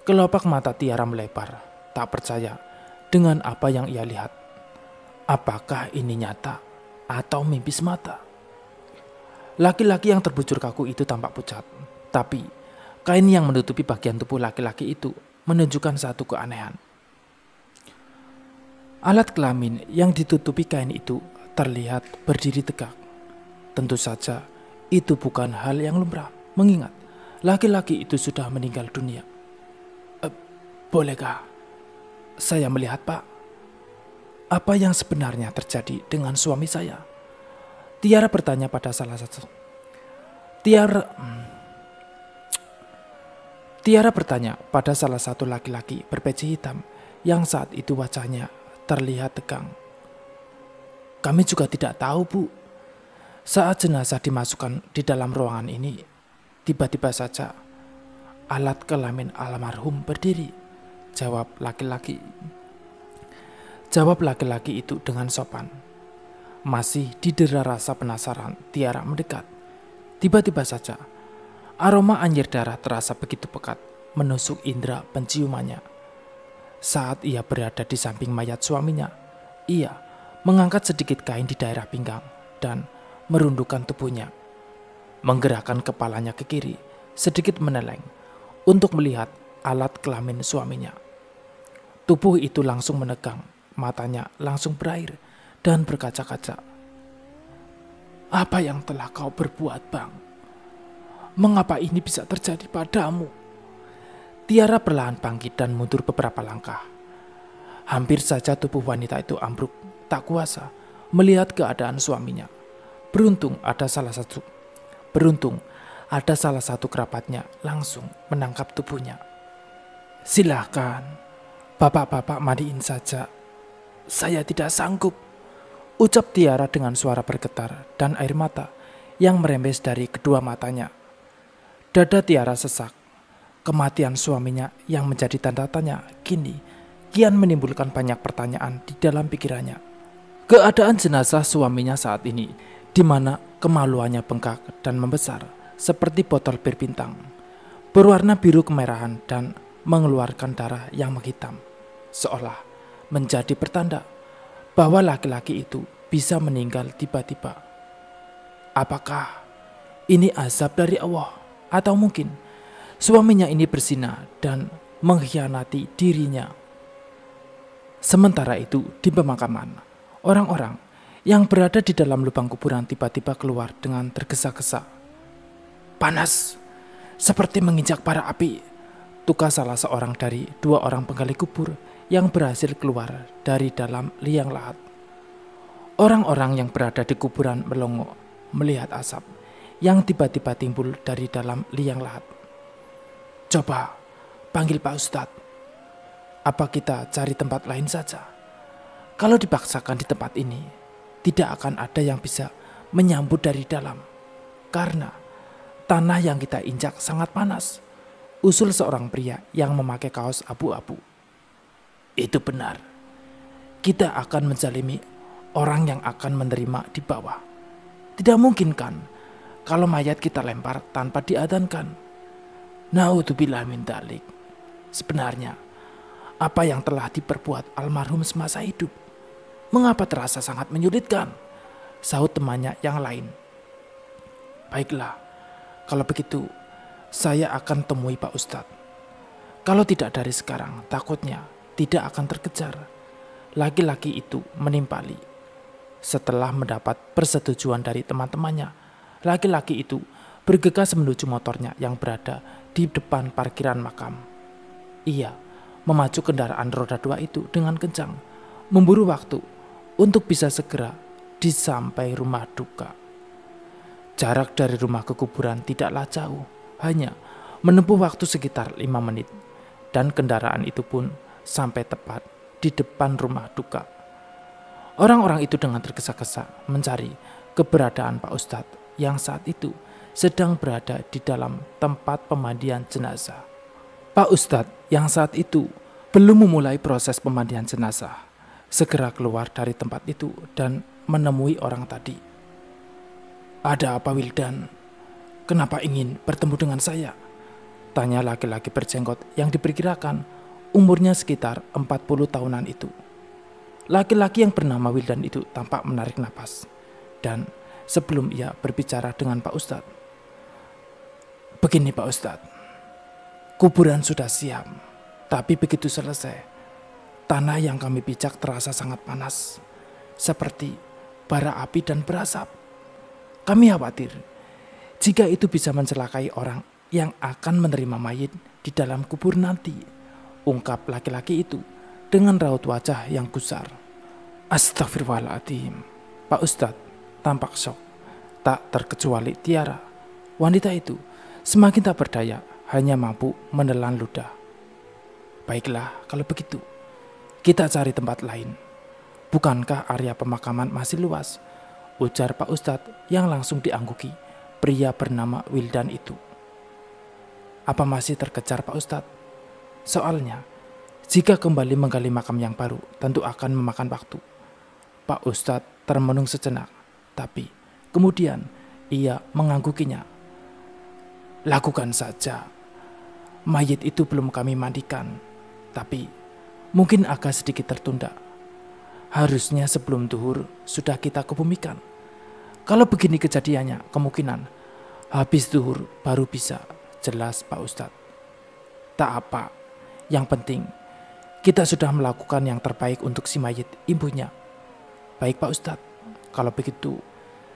Kelopak mata Tiara melebar, tak percaya dengan apa yang ia lihat. Apakah ini nyata atau mimpi semata? Laki-laki yang terbujur kaku itu tampak pucat, tapi kain yang menutupi bagian tubuh laki-laki itu menunjukkan satu keanehan. Alat kelamin yang ditutupi kain itu terlihat berdiri tegak. Tentu saja itu bukan hal yang lumrah, mengingat laki-laki itu sudah meninggal dunia. Bolehkah saya melihat, Pak? Apa yang sebenarnya terjadi dengan suami saya? Tiara bertanya pada salah satu. Tiara hmm. Tiara bertanya pada salah satu laki-laki berpeci hitam yang saat itu wajahnya terlihat tegang. Kami juga tidak tahu, Bu. Saat jenazah dimasukkan di dalam ruangan ini, tiba-tiba saja alat kelamin almarhum berdiri Jawab laki-laki. Jawab laki-laki itu dengan sopan. Masih didera rasa penasaran, Tiara mendekat. Tiba-tiba saja, aroma anjir darah terasa begitu pekat menusuk indera penciumannya. Saat ia berada di samping mayat suaminya, ia mengangkat sedikit kain di daerah pinggang dan merundukkan tubuhnya. Menggerakkan kepalanya ke kiri, sedikit meneleng untuk melihat alat kelamin suaminya. Tubuh itu langsung menegang, matanya langsung berair dan berkaca-kaca. Apa yang telah kau berbuat, Bang? Mengapa ini bisa terjadi padamu? Tiara perlahan bangkit dan mundur beberapa langkah. Hampir saja tubuh wanita itu ambruk, tak kuasa melihat keadaan suaminya. Beruntung ada salah satu beruntung ada salah satu kerabatnya langsung menangkap tubuhnya. Silahkan, bapak-bapak mandiin saja. Saya tidak sanggup. Ucap Tiara dengan suara bergetar dan air mata yang merembes dari kedua matanya. Dada Tiara sesak. Kematian suaminya yang menjadi tanda tanya kini kian menimbulkan banyak pertanyaan di dalam pikirannya. Keadaan jenazah suaminya saat ini, di mana kemaluannya bengkak dan membesar, seperti botol bir bintang, berwarna biru kemerahan dan mengeluarkan darah yang menghitam, seolah menjadi pertanda bahwa laki-laki itu bisa meninggal tiba-tiba. Apakah ini azab dari Allah atau mungkin suaminya ini berzina dan mengkhianati dirinya? Sementara itu di pemakaman, orang-orang yang berada di dalam lubang kuburan tiba-tiba keluar dengan tergesa-gesa. Panas, seperti menginjak para api Tukar salah seorang dari dua orang penggali kubur yang berhasil keluar dari dalam liang lahat. Orang-orang yang berada di kuburan melongo melihat asap yang tiba-tiba timbul dari dalam liang lahat. Coba panggil Pak Ustadz. Apa kita cari tempat lain saja? Kalau dipaksakan di tempat ini, tidak akan ada yang bisa menyambut dari dalam. Karena tanah yang kita injak sangat panas. Usul seorang pria yang memakai kaos abu-abu. Itu benar. Kita akan menjalimi orang yang akan menerima di bawah. Tidak mungkin kan kalau mayat kita lempar tanpa diadankan. Naudzubillah min dalik. Sebenarnya, apa yang telah diperbuat almarhum semasa hidup Mengapa terasa sangat menyulitkan? Sahut temannya yang lain. Baiklah, kalau begitu saya akan temui Pak Ustadz. Kalau tidak dari sekarang, takutnya tidak akan terkejar. Laki-laki itu menimpali. Setelah mendapat persetujuan dari teman-temannya, laki-laki itu bergegas menuju motornya yang berada di depan parkiran makam. Ia memacu kendaraan roda dua itu dengan kencang, memburu waktu untuk bisa segera disampai rumah duka. Jarak dari rumah ke kuburan tidaklah jauh, hanya menempuh waktu sekitar lima menit, dan kendaraan itu pun sampai tepat di depan rumah duka. Orang-orang itu dengan tergesa-gesa mencari keberadaan Pak Ustadz yang saat itu sedang berada di dalam tempat pemandian jenazah. Pak Ustadz yang saat itu belum memulai proses pemandian jenazah segera keluar dari tempat itu dan menemui orang tadi. Ada apa Wildan? Kenapa ingin bertemu dengan saya? Tanya laki-laki berjenggot yang diperkirakan umurnya sekitar 40 tahunan itu. Laki-laki yang bernama Wildan itu tampak menarik napas. Dan sebelum ia berbicara dengan Pak Ustadz. Begini Pak Ustadz, kuburan sudah siap. Tapi begitu selesai, Tanah yang kami pijak terasa sangat panas, seperti bara api dan berasap. Kami khawatir jika itu bisa mencelakai orang yang akan menerima mayit di dalam kubur nanti. Ungkap laki-laki itu dengan raut wajah yang gusar. Astagfirullahaladzim. Pak Ustadz tampak shock. Tak terkecuali Tiara. Wanita itu semakin tak berdaya hanya mampu menelan ludah. Baiklah kalau begitu. Kita cari tempat lain. Bukankah area pemakaman masih luas? Ujar Pak Ustadz yang langsung diangguki pria bernama Wildan itu. Apa masih terkejar Pak Ustadz? Soalnya, jika kembali menggali makam yang baru, tentu akan memakan waktu. Pak Ustadz termenung sejenak, tapi kemudian ia menganggukinya. Lakukan saja. Mayit itu belum kami mandikan, tapi mungkin agak sedikit tertunda. Harusnya sebelum duhur sudah kita kebumikan. Kalau begini kejadiannya, kemungkinan habis duhur baru bisa jelas Pak Ustadz. Tak apa, yang penting kita sudah melakukan yang terbaik untuk si mayit ibunya. Baik Pak Ustadz, kalau begitu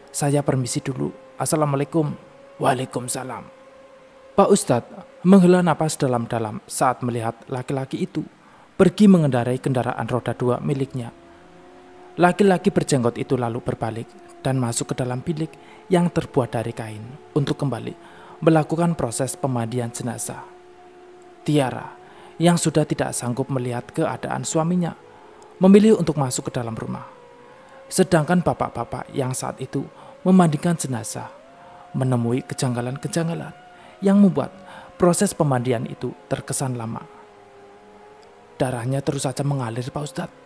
saya permisi dulu. Assalamualaikum. Waalaikumsalam. Pak Ustadz menghela napas dalam-dalam saat melihat laki-laki itu pergi mengendarai kendaraan roda dua miliknya. Laki-laki berjenggot itu lalu berbalik dan masuk ke dalam bilik yang terbuat dari kain untuk kembali melakukan proses pemandian jenazah. Tiara, yang sudah tidak sanggup melihat keadaan suaminya, memilih untuk masuk ke dalam rumah. Sedangkan bapak-bapak yang saat itu memandikan jenazah menemui kejanggalan-kejanggalan yang membuat proses pemandian itu terkesan lama. Darahnya terus saja mengalir Pak Ustadz.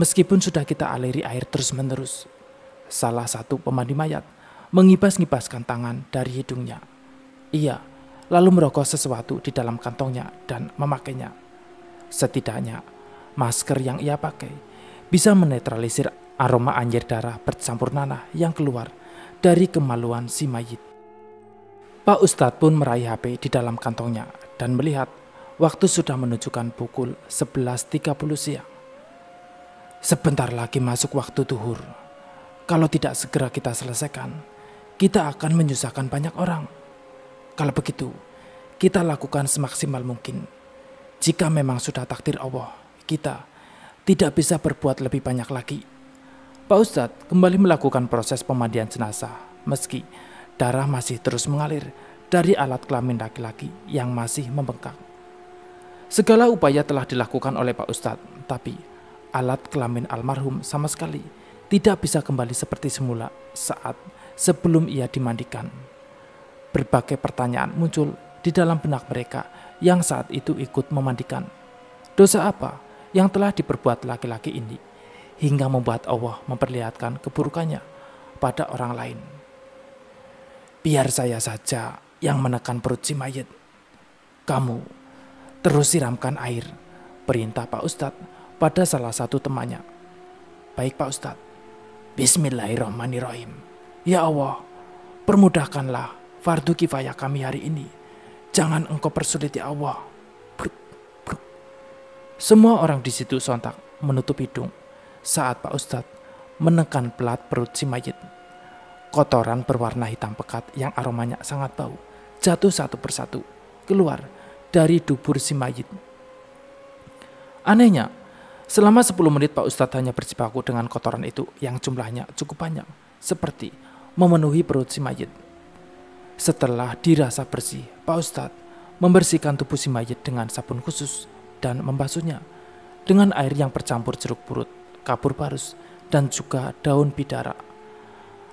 Meskipun sudah kita aliri air terus-menerus. Salah satu pemandi mayat mengibas-ngibaskan tangan dari hidungnya. Ia lalu merokok sesuatu di dalam kantongnya dan memakainya. Setidaknya, masker yang ia pakai bisa menetralisir aroma anjir darah bercampur nanah yang keluar dari kemaluan si mayit. Pak Ustadz pun meraih HP di dalam kantongnya dan melihat Waktu sudah menunjukkan pukul 11.30 siang. Sebentar lagi masuk waktu duhur. Kalau tidak segera kita selesaikan, kita akan menyusahkan banyak orang. Kalau begitu, kita lakukan semaksimal mungkin. Jika memang sudah takdir Allah, kita tidak bisa berbuat lebih banyak lagi. Pak Ustadz kembali melakukan proses pemandian jenazah meski darah masih terus mengalir dari alat kelamin laki-laki yang masih membengkak. Segala upaya telah dilakukan oleh Pak Ustadz, tapi alat kelamin almarhum sama sekali tidak bisa kembali seperti semula saat sebelum ia dimandikan. Berbagai pertanyaan muncul di dalam benak mereka yang saat itu ikut memandikan. Dosa apa yang telah diperbuat laki-laki ini hingga membuat Allah memperlihatkan keburukannya pada orang lain? Biar saya saja yang menekan perut si mayat. Kamu terus siramkan air, perintah Pak Ustadz pada salah satu temannya. Baik Pak Ustadz. Bismillahirrahmanirrahim. Ya Allah, permudahkanlah fardu kifayah kami hari ini. Jangan engkau persulit ya Allah. Bruk, bruk. Semua orang di situ sontak menutup hidung saat Pak Ustadz menekan pelat perut si mayit. Kotoran berwarna hitam pekat yang aromanya sangat bau jatuh satu persatu keluar dari dubur si mayit. Anehnya, selama 10 menit Pak Ustadz hanya berjibaku dengan kotoran itu yang jumlahnya cukup banyak, seperti memenuhi perut si mayit. Setelah dirasa bersih, Pak Ustadz membersihkan tubuh si mayit dengan sabun khusus dan membasuhnya dengan air yang bercampur jeruk purut, kapur barus, dan juga daun bidara.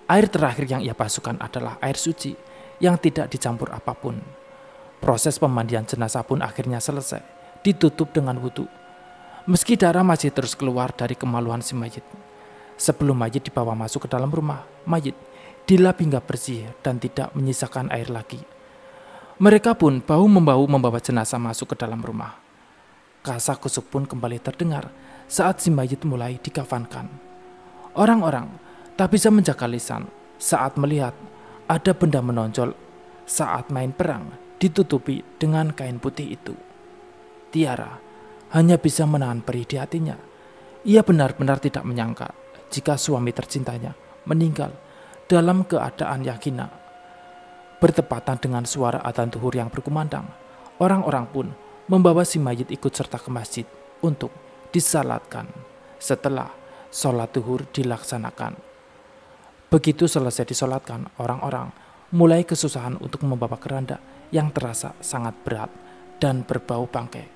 Air terakhir yang ia basuhkan adalah air suci yang tidak dicampur apa pun. Proses pemandian jenazah pun akhirnya selesai, ditutup dengan wudhu. Meski darah masih terus keluar dari kemaluan si mayit. Sebelum mayit dibawa masuk ke dalam rumah, mayit dilap hingga bersih dan tidak menyisakan air lagi. Mereka pun bahu-membahu membawa jenazah masuk ke dalam rumah. Kasak kusuk pun kembali terdengar saat si mayit mulai dikafankan. Orang-orang tak bisa menjaga lisan saat melihat ada benda menonjol saat main perang ditutupi dengan kain putih itu. Tiara hanya bisa menahan perih di hatinya. Ia benar-benar tidak menyangka jika suami tercintanya meninggal dalam keadaan yakina. Bertepatan dengan suara adzan tuhur yang berkumandang, orang-orang pun membawa si mayit ikut serta ke masjid untuk disalatkan setelah sholat tuhur dilaksanakan. Begitu selesai disolatkan, orang-orang mulai kesusahan untuk membawa keranda yang terasa sangat berat dan berbau bangkai.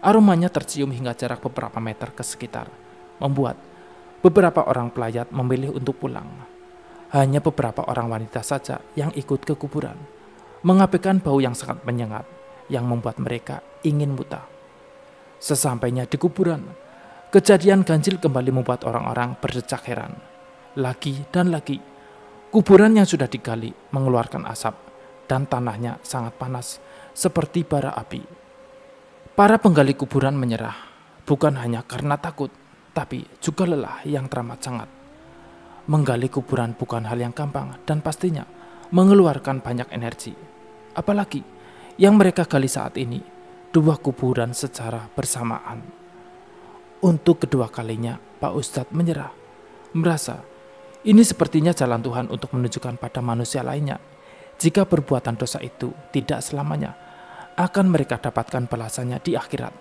Aromanya tercium hingga jarak beberapa meter ke sekitar, membuat beberapa orang pelayat memilih untuk pulang. Hanya beberapa orang wanita saja yang ikut ke kuburan, mengabaikan bau yang sangat menyengat yang membuat mereka ingin muta. Sesampainya di kuburan, kejadian ganjil kembali membuat orang-orang berdecak heran. Lagi dan lagi, kuburan yang sudah digali mengeluarkan asap dan tanahnya sangat panas seperti bara api. Para penggali kuburan menyerah, bukan hanya karena takut, tapi juga lelah yang teramat sangat. Menggali kuburan bukan hal yang gampang dan pastinya mengeluarkan banyak energi. Apalagi yang mereka gali saat ini, dua kuburan secara bersamaan. Untuk kedua kalinya, Pak Ustadz menyerah, merasa ini sepertinya jalan Tuhan untuk menunjukkan pada manusia lainnya. Jika perbuatan dosa itu tidak selamanya, akan mereka dapatkan balasannya di akhirat.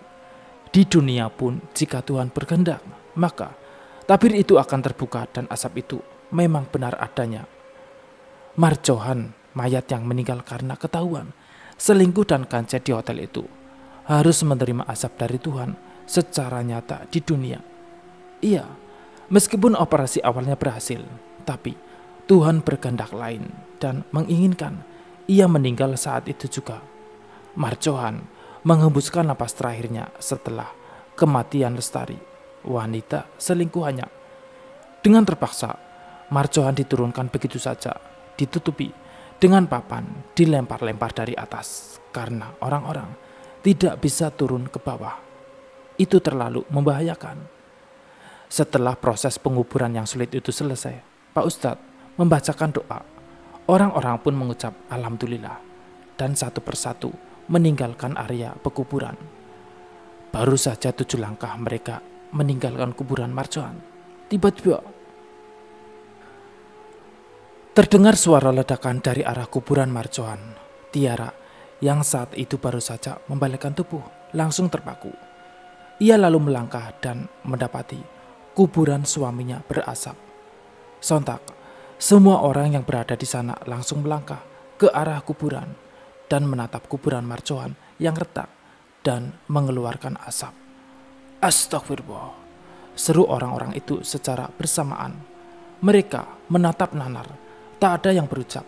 Di dunia pun, jika Tuhan berkehendak, maka Tabir itu akan terbuka dan asap itu memang benar adanya. Marjohan, mayat yang meninggal karena ketahuan, selingkuh dan kancet di hotel itu, harus menerima asap dari Tuhan secara nyata di dunia. Iya, meskipun operasi awalnya berhasil, tapi Tuhan berkehendak lain dan menginginkan ia meninggal saat itu juga. Marjohan menghembuskan napas terakhirnya setelah kematian Lestari wanita selingkuhannya. Dengan terpaksa, Marjohan diturunkan begitu saja, ditutupi dengan papan, dilempar-lempar dari atas karena orang-orang tidak bisa turun ke bawah. Itu terlalu membahayakan. Setelah proses penguburan yang sulit itu selesai, Pak Ustadz membacakan doa. Orang-orang pun mengucap Alhamdulillah dan satu persatu meninggalkan area pekuburan. Baru saja tujuh langkah mereka meninggalkan kuburan Marjohan. Tiba-tiba terdengar suara ledakan dari arah kuburan Marjohan. Tiara yang saat itu baru saja membalikkan tubuh langsung terpaku. Ia lalu melangkah dan mendapati kuburan suaminya berasap. Sontak, semua orang yang berada di sana langsung melangkah ke arah kuburan dan menatap kuburan marcohan yang retak dan mengeluarkan asap. Astagfirullah, seru orang-orang itu secara bersamaan. Mereka menatap nanar, tak ada yang berucap.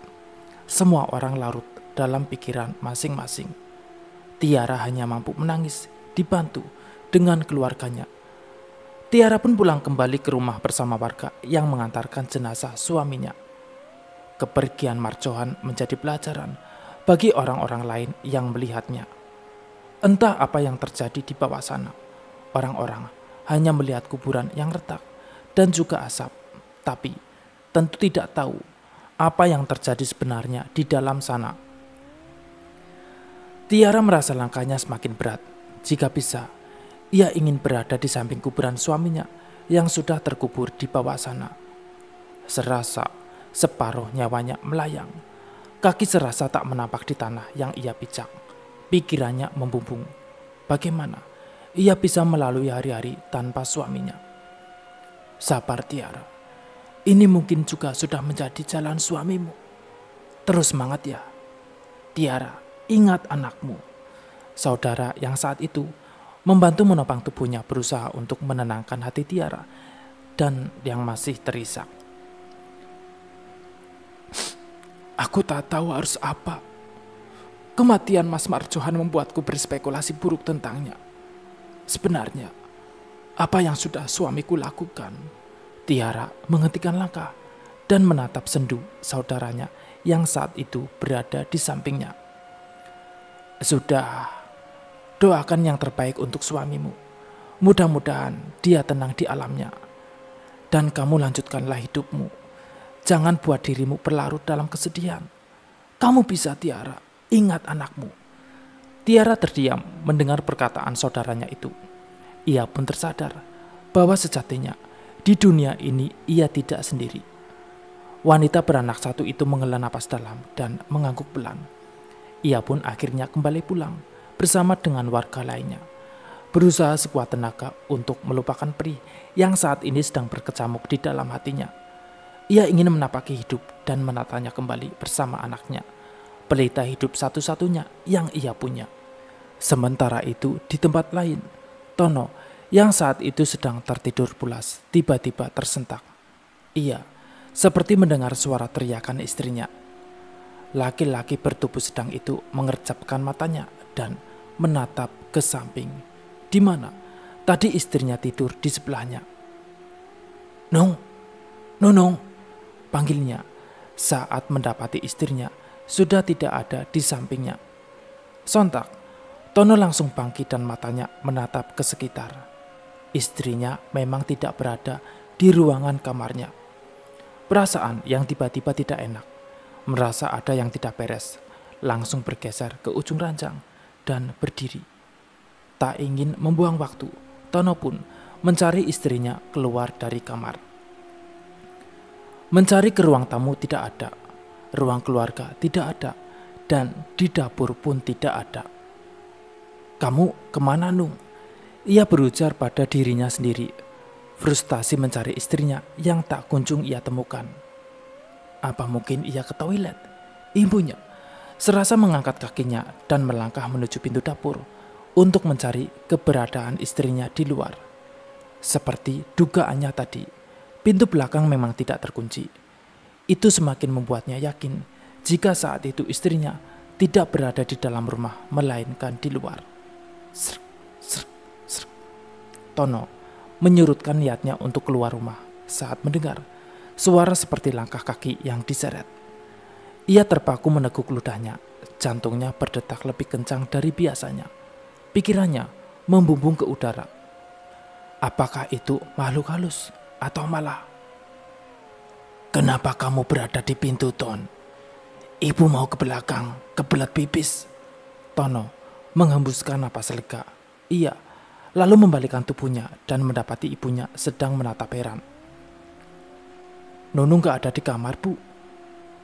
Semua orang larut dalam pikiran masing-masing. Tiara hanya mampu menangis, dibantu dengan keluarganya. Tiara pun pulang kembali ke rumah bersama warga yang mengantarkan jenazah suaminya. Kepergian Marcohan menjadi pelajaran bagi orang-orang lain yang melihatnya. Entah apa yang terjadi di bawah sana. Orang-orang hanya melihat kuburan yang retak dan juga asap, tapi tentu tidak tahu apa yang terjadi sebenarnya di dalam sana. Tiara merasa langkahnya semakin berat. Jika bisa, ia ingin berada di samping kuburan suaminya yang sudah terkubur di bawah sana. Serasa separuh nyawanya melayang. Kaki serasa tak menapak di tanah yang ia pijak. Pikirannya membumbung. Bagaimana ia bisa melalui hari-hari tanpa suaminya? Sabar Tiara. Ini mungkin juga sudah menjadi jalan suamimu. Terus semangat ya. Tiara, ingat anakmu. Saudara yang saat itu membantu menopang tubuhnya berusaha untuk menenangkan hati Tiara dan yang masih terisak. Aku tak tahu harus apa. Kematian Mas Marjohan membuatku berspekulasi buruk tentangnya. Sebenarnya, apa yang sudah suamiku lakukan? Tiara menghentikan langkah dan menatap sendu saudaranya yang saat itu berada di sampingnya. Sudah, Doakan yang terbaik untuk suamimu. Mudah-mudahan dia tenang di alamnya. Dan kamu lanjutkanlah hidupmu. Jangan buat dirimu berlarut dalam kesedihan. Kamu bisa Tiara, ingat anakmu. Tiara terdiam mendengar perkataan saudaranya itu. Ia pun tersadar bahwa sejatinya di dunia ini ia tidak sendiri. Wanita beranak satu itu menghela napas dalam dan mengangguk pelan. Ia pun akhirnya kembali pulang bersama dengan warga lainnya. Berusaha sekuat tenaga untuk melupakan peri yang saat ini sedang berkecamuk di dalam hatinya. Ia ingin menapaki hidup dan menatanya kembali bersama anaknya. Pelita hidup satu-satunya yang ia punya. Sementara itu di tempat lain, Tono yang saat itu sedang tertidur pulas tiba-tiba tersentak. Ia seperti mendengar suara teriakan istrinya. Laki-laki bertubuh sedang itu mengerjapkan matanya dan menatap ke samping, di mana tadi istrinya tidur di sebelahnya. Nong, Nonong, panggilnya saat mendapati istrinya sudah tidak ada di sampingnya. Sontak, Tono langsung bangkit dan matanya menatap ke sekitar. Istrinya memang tidak berada di ruangan kamarnya. Perasaan yang tiba-tiba tidak enak, merasa ada yang tidak beres, langsung bergeser ke ujung ranjang dan berdiri. Tak ingin membuang waktu, Tono pun mencari istrinya keluar dari kamar. Mencari ke ruang tamu tidak ada, ruang keluarga tidak ada, dan di dapur pun tidak ada. Kamu ke mana Nung? Ia berujar pada dirinya sendiri, frustasi mencari istrinya yang tak kunjung ia temukan. Apa mungkin ia ke toilet? Ibunya Serasa mengangkat kakinya dan melangkah menuju pintu dapur untuk mencari keberadaan istrinya di luar. Seperti dugaannya tadi, pintu belakang memang tidak terkunci. Itu semakin membuatnya yakin jika saat itu istrinya tidak berada di dalam rumah, melainkan di luar. Srk, srk, srk. Tono menyurutkan niatnya untuk keluar rumah saat mendengar suara seperti langkah kaki yang diseret. Ia terpaku meneguk ludahnya. Jantungnya berdetak lebih kencang dari biasanya. Pikirannya membumbung ke udara. Apakah itu makhluk halus atau malah? Kenapa kamu berada di pintu, Ton? Ibu mau ke belakang, kebelat pipis. Tono menghembuskan napas lega. Ia lalu membalikkan tubuhnya dan mendapati ibunya sedang menatap heran. Nunung gak ada di kamar, Bu.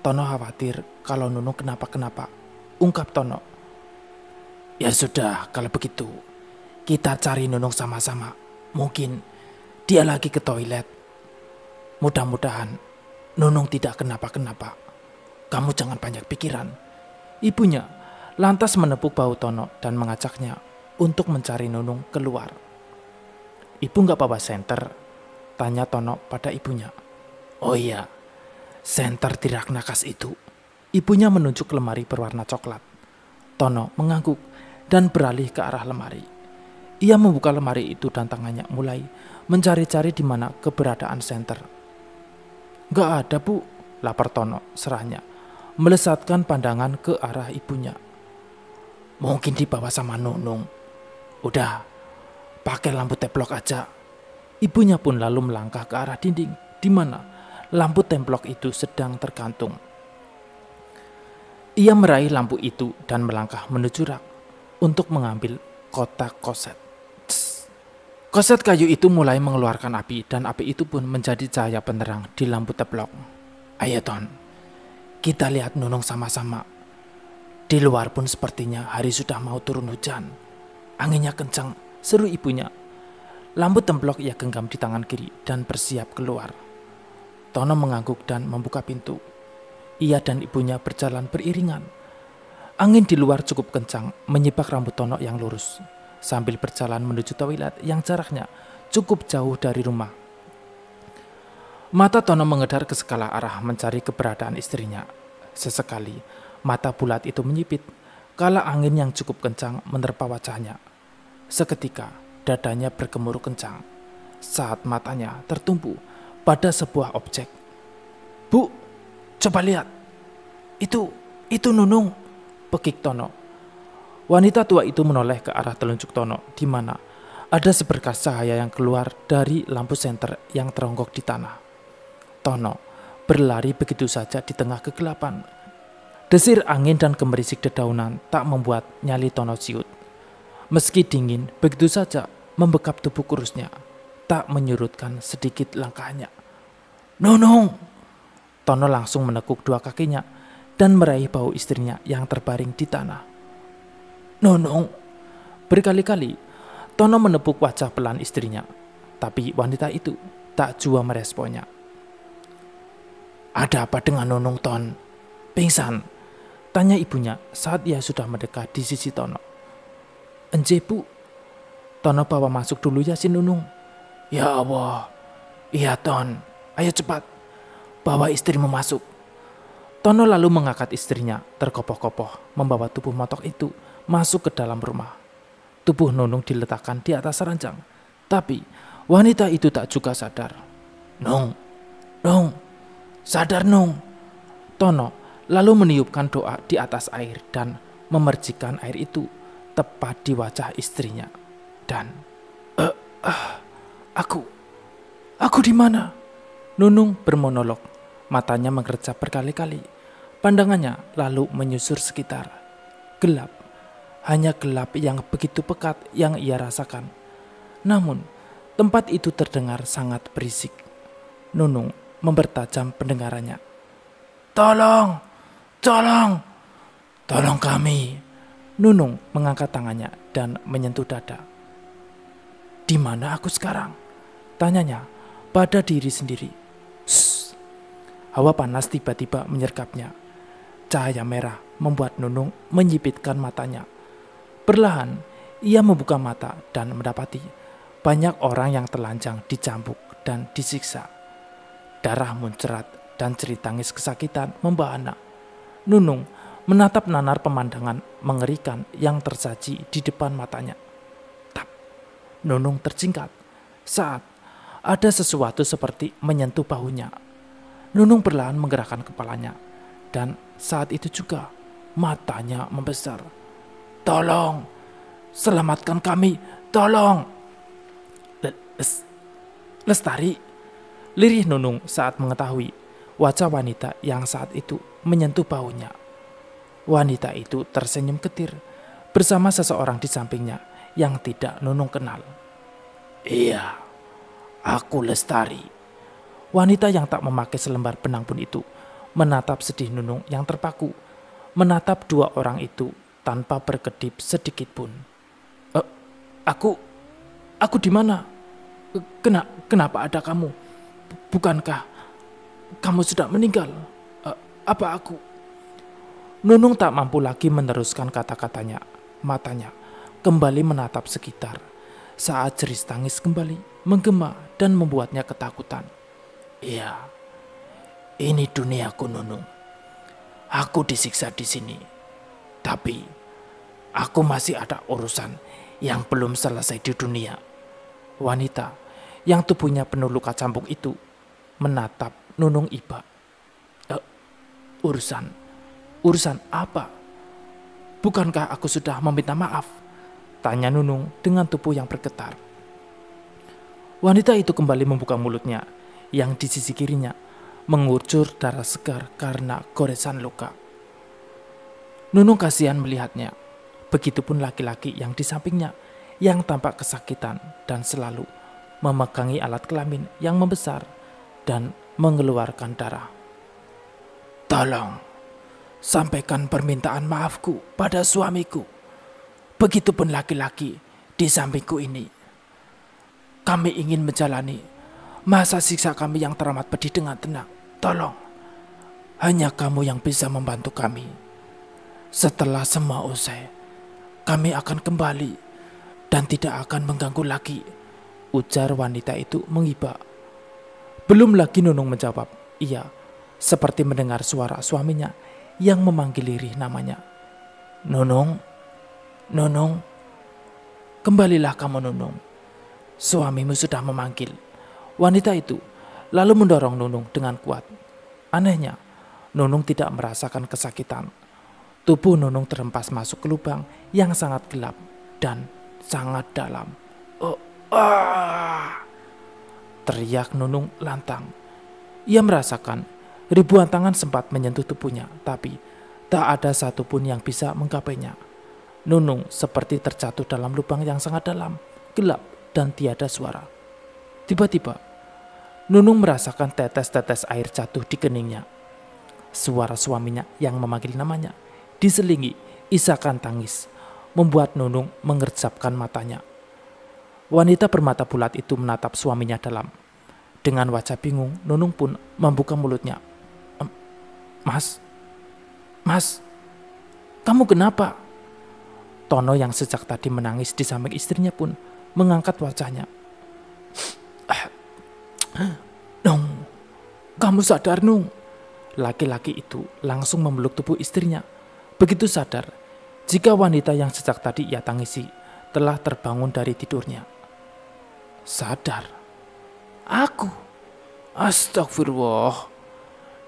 Tono khawatir kalau Nunu kenapa-kenapa. Ungkap Tono. Ya sudah, kalau begitu. Kita cari Nunung sama-sama. Mungkin dia lagi ke toilet. Mudah-mudahan Nunung tidak kenapa-kenapa. Kamu jangan banyak pikiran. Ibunya lantas menepuk bau Tono dan mengajaknya untuk mencari Nunung keluar. Ibu nggak bawa senter? Tanya Tono pada ibunya. Oh iya, senter tirak nakas itu. Ibunya menunjuk lemari berwarna coklat. Tono mengangguk dan beralih ke arah lemari. Ia membuka lemari itu dan tangannya mulai mencari-cari di mana keberadaan senter. Gak ada bu, lapar Tono serahnya, melesatkan pandangan ke arah ibunya. Mungkin dibawa sama Nunung. Udah, pakai lampu teplok aja. Ibunya pun lalu melangkah ke arah dinding, di mana lampu templok itu sedang tergantung. Ia meraih lampu itu dan melangkah menuju rak untuk mengambil kotak koset. Koset kayu itu mulai mengeluarkan api dan api itu pun menjadi cahaya penerang di lampu teplok. Ayo Ton, kita lihat Nunung sama-sama. Di luar pun sepertinya hari sudah mau turun hujan. Anginnya kencang, seru ibunya. Lampu templok ia genggam di tangan kiri dan bersiap keluar. Tono mengangguk dan membuka pintu. Ia dan ibunya berjalan beriringan. Angin di luar cukup kencang, menyibak rambut Tono yang lurus sambil berjalan menuju toilet yang jaraknya cukup jauh dari rumah. Mata Tono mengedar ke segala arah mencari keberadaan istrinya. Sesekali, mata bulat itu menyipit kala angin yang cukup kencang menerpa wajahnya. Seketika, dadanya bergemuruh kencang saat matanya tertumpu pada sebuah objek. Bu, coba lihat. Itu, itu Nunung, pekik Tono Wanita tua itu menoleh ke arah telunjuk Tono, di mana ada seberkas cahaya yang keluar dari lampu senter yang teronggok di tanah. Tono berlari begitu saja di tengah kegelapan. Desir angin dan gemerisik dedaunan tak membuat nyali Tono siut. Meski dingin, begitu saja membekap tubuh kurusnya, tak menyurutkan sedikit langkahnya. Nonong! Tono langsung menekuk dua kakinya dan meraih bau istrinya yang terbaring di tanah. Nonong. Berkali-kali Tono menepuk wajah pelan istrinya, tapi wanita itu tak jua meresponnya. Ada apa dengan Nonong Ton? Pingsan, tanya ibunya saat ia sudah mendekat di sisi Tono. Enje bu, Tono bawa masuk dulu ya si Nunung. Ya Allah, iya Ton, ayo cepat, bawa istrimu masuk. Tono lalu mengangkat istrinya terkopoh-kopoh membawa tubuh motok itu masuk ke dalam rumah. Tubuh Nunung diletakkan di atas ranjang, tapi wanita itu tak juga sadar. Nung, Nung, sadar Nung. Tono lalu meniupkan doa di atas air dan memercikan air itu tepat di wajah istrinya. Dan, uh, uh, aku, aku di mana? Nunung bermonolog, matanya mengerjap berkali-kali. Pandangannya lalu menyusur sekitar. Gelap hanya gelap yang begitu pekat yang ia rasakan. Namun, tempat itu terdengar sangat berisik. Nunung mempertajam pendengarannya. Tolong, tolong, tolong kami. Nunung mengangkat tangannya dan menyentuh dada. Di mana aku sekarang? Tanyanya pada diri sendiri. Shh. Hawa panas tiba-tiba menyergapnya. Cahaya merah membuat Nunung menyipitkan matanya Perlahan, ia membuka mata dan mendapati banyak orang yang telanjang dicambuk dan disiksa. Darah muncrat dan ceritangis kesakitan membahana. Nunung menatap nanar pemandangan mengerikan yang tersaji di depan matanya. Tap, Nunung tercingkat saat ada sesuatu seperti menyentuh bahunya. Nunung perlahan menggerakkan kepalanya dan saat itu juga matanya membesar Tolong, selamatkan kami, tolong. Les, lestari, lirih Nunung saat mengetahui wajah wanita yang saat itu menyentuh baunya. Wanita itu tersenyum ketir bersama seseorang di sampingnya yang tidak Nunung kenal. Iya, aku Lestari. Wanita yang tak memakai selembar benang pun itu menatap sedih Nunung yang terpaku, menatap dua orang itu tanpa berkedip sedikit pun. Uh, Aku, aku di mana? Kena, kenapa ada kamu? Bukankah kamu sudah meninggal? Uh, apa aku? Nunung tak mampu lagi meneruskan kata-katanya. Matanya kembali menatap sekitar saat jeris tangis kembali menggema dan membuatnya ketakutan. Iya, ini duniaku Nunung. Aku disiksa di sini. Tapi aku masih ada urusan yang belum selesai di dunia. Wanita yang tubuhnya penuh luka cambuk itu menatap Nunung Iba. E, urusan, urusan apa? Bukankah aku sudah meminta maaf? Tanya Nunung dengan tubuh yang bergetar. Wanita itu kembali membuka mulutnya yang di sisi kirinya mengucur darah segar karena goresan luka. Nunung kasihan melihatnya. Begitupun laki-laki yang di sampingnya yang tampak kesakitan dan selalu memegangi alat kelamin yang membesar dan mengeluarkan darah. Tolong, sampaikan permintaan maafku pada suamiku. Begitupun laki-laki di sampingku ini. Kami ingin menjalani masa siksa kami yang teramat pedih dengan tenang. Tolong, hanya kamu yang bisa membantu kami. Setelah semua usai, kami akan kembali dan tidak akan mengganggu lagi. Ujar wanita itu mengiba belum lagi Nunung menjawab, iya, seperti mendengar suara suaminya yang memanggil lirih namanya. Nunung, Nunung, kembalilah kamu Nunung. Suamimu sudah memanggil. Wanita itu lalu mendorong Nunung dengan kuat. Anehnya, Nunung tidak merasakan kesakitan. Tubuh Nunung terempas masuk ke lubang yang sangat gelap dan sangat dalam. Oh, ah! teriak Nunung lantang. Ia merasakan ribuan tangan sempat menyentuh tubuhnya, tapi tak ada satupun yang bisa menggapainya. Nunung seperti terjatuh dalam lubang yang sangat dalam, gelap, dan tiada suara. Tiba-tiba, Nunung merasakan tetes-tetes air jatuh di keningnya. Suara suaminya yang memanggil namanya diselingi isakan tangis, membuat Nunung mengerjapkan matanya. Wanita bermata bulat itu menatap suaminya dalam. Dengan wajah bingung, Nunung pun membuka mulutnya. Mas, Mas, kamu kenapa? Tono yang sejak tadi menangis di samping istrinya pun mengangkat wajahnya. Nung, kamu sadar Nung. Laki-laki itu langsung memeluk tubuh istrinya. Begitu sadar jika wanita yang sejak tadi ia tangisi telah terbangun dari tidurnya sadar. Aku, astagfirullah.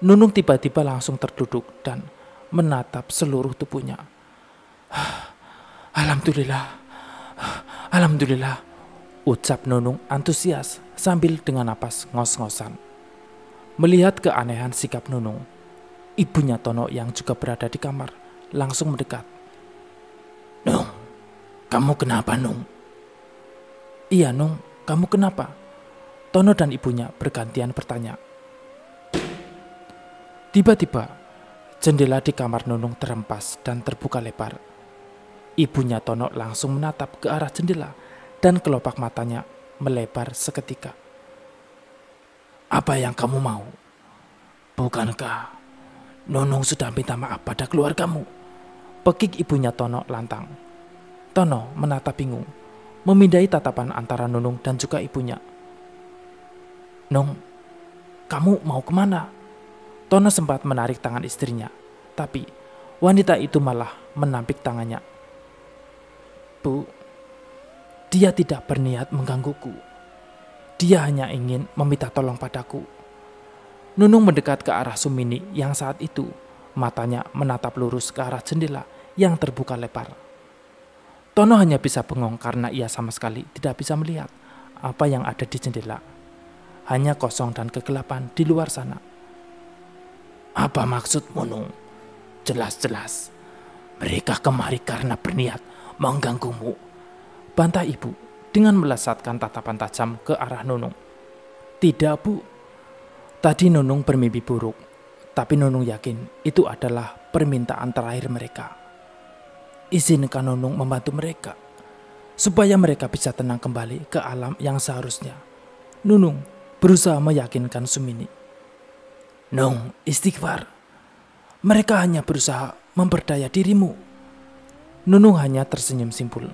Nunung tiba-tiba langsung terduduk dan menatap seluruh tubuhnya. Alhamdulillah, Alhamdulillah, ucap Nunung antusias sambil dengan napas ngos-ngosan. Melihat keanehan sikap Nunung, ibunya Tono yang juga berada di kamar langsung mendekat. Nung, kamu kenapa Nung? Iya Nung, kamu kenapa? Tono dan ibunya bergantian bertanya. Tiba-tiba, jendela di kamar Nunung terempas dan terbuka lebar. Ibunya Tono langsung menatap ke arah jendela dan kelopak matanya melebar seketika. Apa yang kamu mau? Bukankah Nunung sudah minta maaf pada keluargamu? Pekik ibunya Tono lantang. Tono menatap bingung memindai tatapan antara Nunung dan juga ibunya. Nung, kamu mau ke mana? Tono sempat menarik tangan istrinya, tapi wanita itu malah menampik tangannya. Bu, dia tidak berniat menggangguku. Dia hanya ingin meminta tolong padaku. Nunung mendekat ke arah Sumini yang saat itu matanya menatap lurus ke arah jendela yang terbuka lebar. Tono hanya bisa bengong karena ia sama sekali tidak bisa melihat apa yang ada di jendela. Hanya kosong dan kegelapan di luar sana. Apa maksudmu, Nung? Jelas-jelas mereka kemari karena berniat mengganggumu. Bantah ibu dengan melesatkan tatapan tajam ke arah Nunung. Tidak, Bu. Tadi Nunung bermimpi buruk, tapi Nunung yakin itu adalah permintaan terakhir mereka izinkan Nunung membantu mereka. supaya mereka bisa tenang kembali ke alam yang seharusnya. Nunung berusaha meyakinkan Sumini. Nung, istighfar. Mereka hanya berusaha memperdaya dirimu. Nunung hanya tersenyum simpul.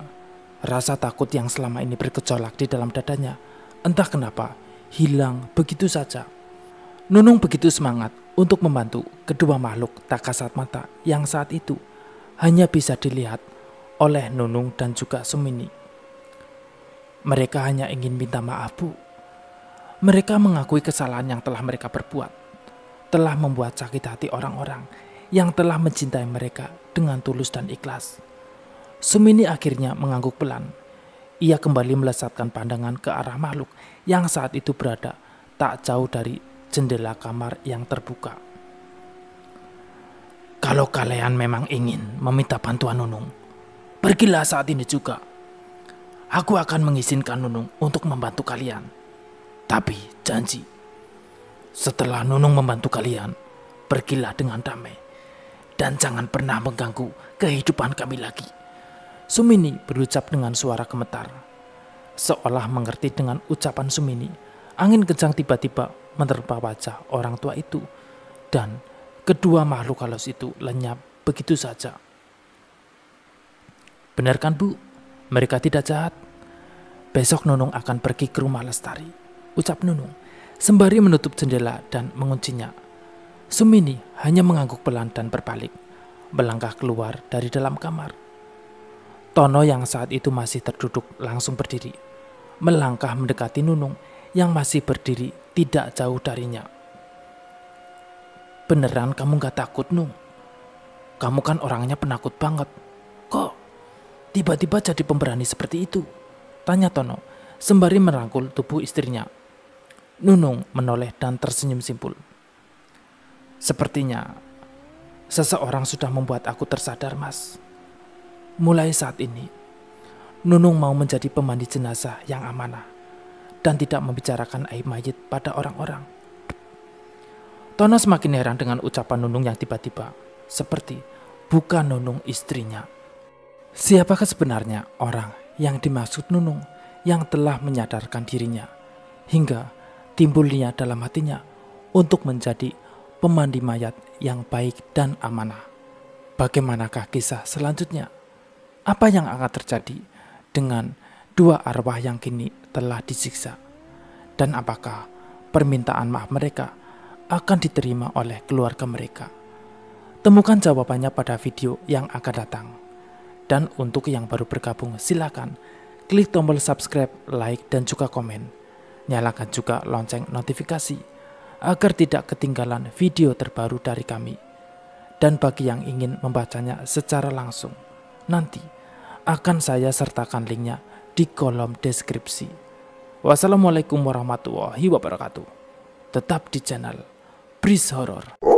Rasa takut yang selama ini bergejolak di dalam dadanya, entah kenapa, hilang begitu saja. Nunung begitu semangat untuk membantu kedua makhluk tak kasat mata yang saat itu hanya bisa dilihat oleh Nunung dan juga Sumini. Mereka hanya ingin minta maaf, Bu. Mereka mengakui kesalahan yang telah mereka perbuat, telah membuat sakit hati orang-orang yang telah mencintai mereka dengan tulus dan ikhlas. Sumini akhirnya mengangguk pelan. Ia kembali melesatkan pandangan ke arah makhluk yang saat itu berada tak jauh dari jendela kamar yang terbuka. Kalau kalian memang ingin meminta bantuan Nunung, pergilah saat ini juga. Aku akan mengizinkan Nunung untuk membantu kalian. Tapi janji, setelah Nunung membantu kalian, pergilah dengan damai. Dan jangan pernah mengganggu kehidupan kami lagi. Sumini berucap dengan suara gemetar. Seolah mengerti dengan ucapan Sumini, angin kencang tiba-tiba menerpa wajah orang tua itu. Dan Kedua makhluk halus itu lenyap begitu saja. Benar kan bu? Mereka tidak jahat. Besok Nunung akan pergi ke rumah Lestari. Ucap Nunung, sembari menutup jendela dan menguncinya. Sumini hanya mengangguk pelan dan berbalik, melangkah keluar dari dalam kamar. Tono yang saat itu masih terduduk langsung berdiri, melangkah mendekati Nunung yang masih berdiri tidak jauh darinya. Beneran kamu gak takut, Nung? Kamu kan orangnya penakut banget. Kok tiba-tiba jadi pemberani seperti itu? Tanya Tono, sembari merangkul tubuh istrinya. Nunung menoleh dan tersenyum simpul. Sepertinya seseorang sudah membuat aku tersadar, Mas. Mulai saat ini, Nunung mau menjadi pemandi jenazah yang amanah dan tidak membicarakan aib mayit pada orang-orang. Tono semakin heran dengan ucapan Nunung yang tiba-tiba, seperti bukan Nunung istrinya. Siapakah sebenarnya orang yang dimaksud Nunung yang telah menyadarkan dirinya, hingga timbulnya dalam hatinya untuk menjadi pemandi mayat yang baik dan amanah. Bagaimanakah kisah selanjutnya? Apa yang akan terjadi dengan dua arwah yang kini telah disiksa? Dan apakah permintaan maaf mereka akan diterima oleh keluarga mereka? Temukan jawabannya pada video yang akan datang. Dan untuk yang baru bergabung, silakan klik tombol subscribe, like, dan juga komen. Nyalakan juga lonceng notifikasi agar tidak ketinggalan video terbaru dari kami. Dan bagi yang ingin membacanya secara langsung, nanti akan saya sertakan linknya di kolom deskripsi. Wassalamualaikum warahmatullahi wabarakatuh. Tetap di channel Breeze Horror.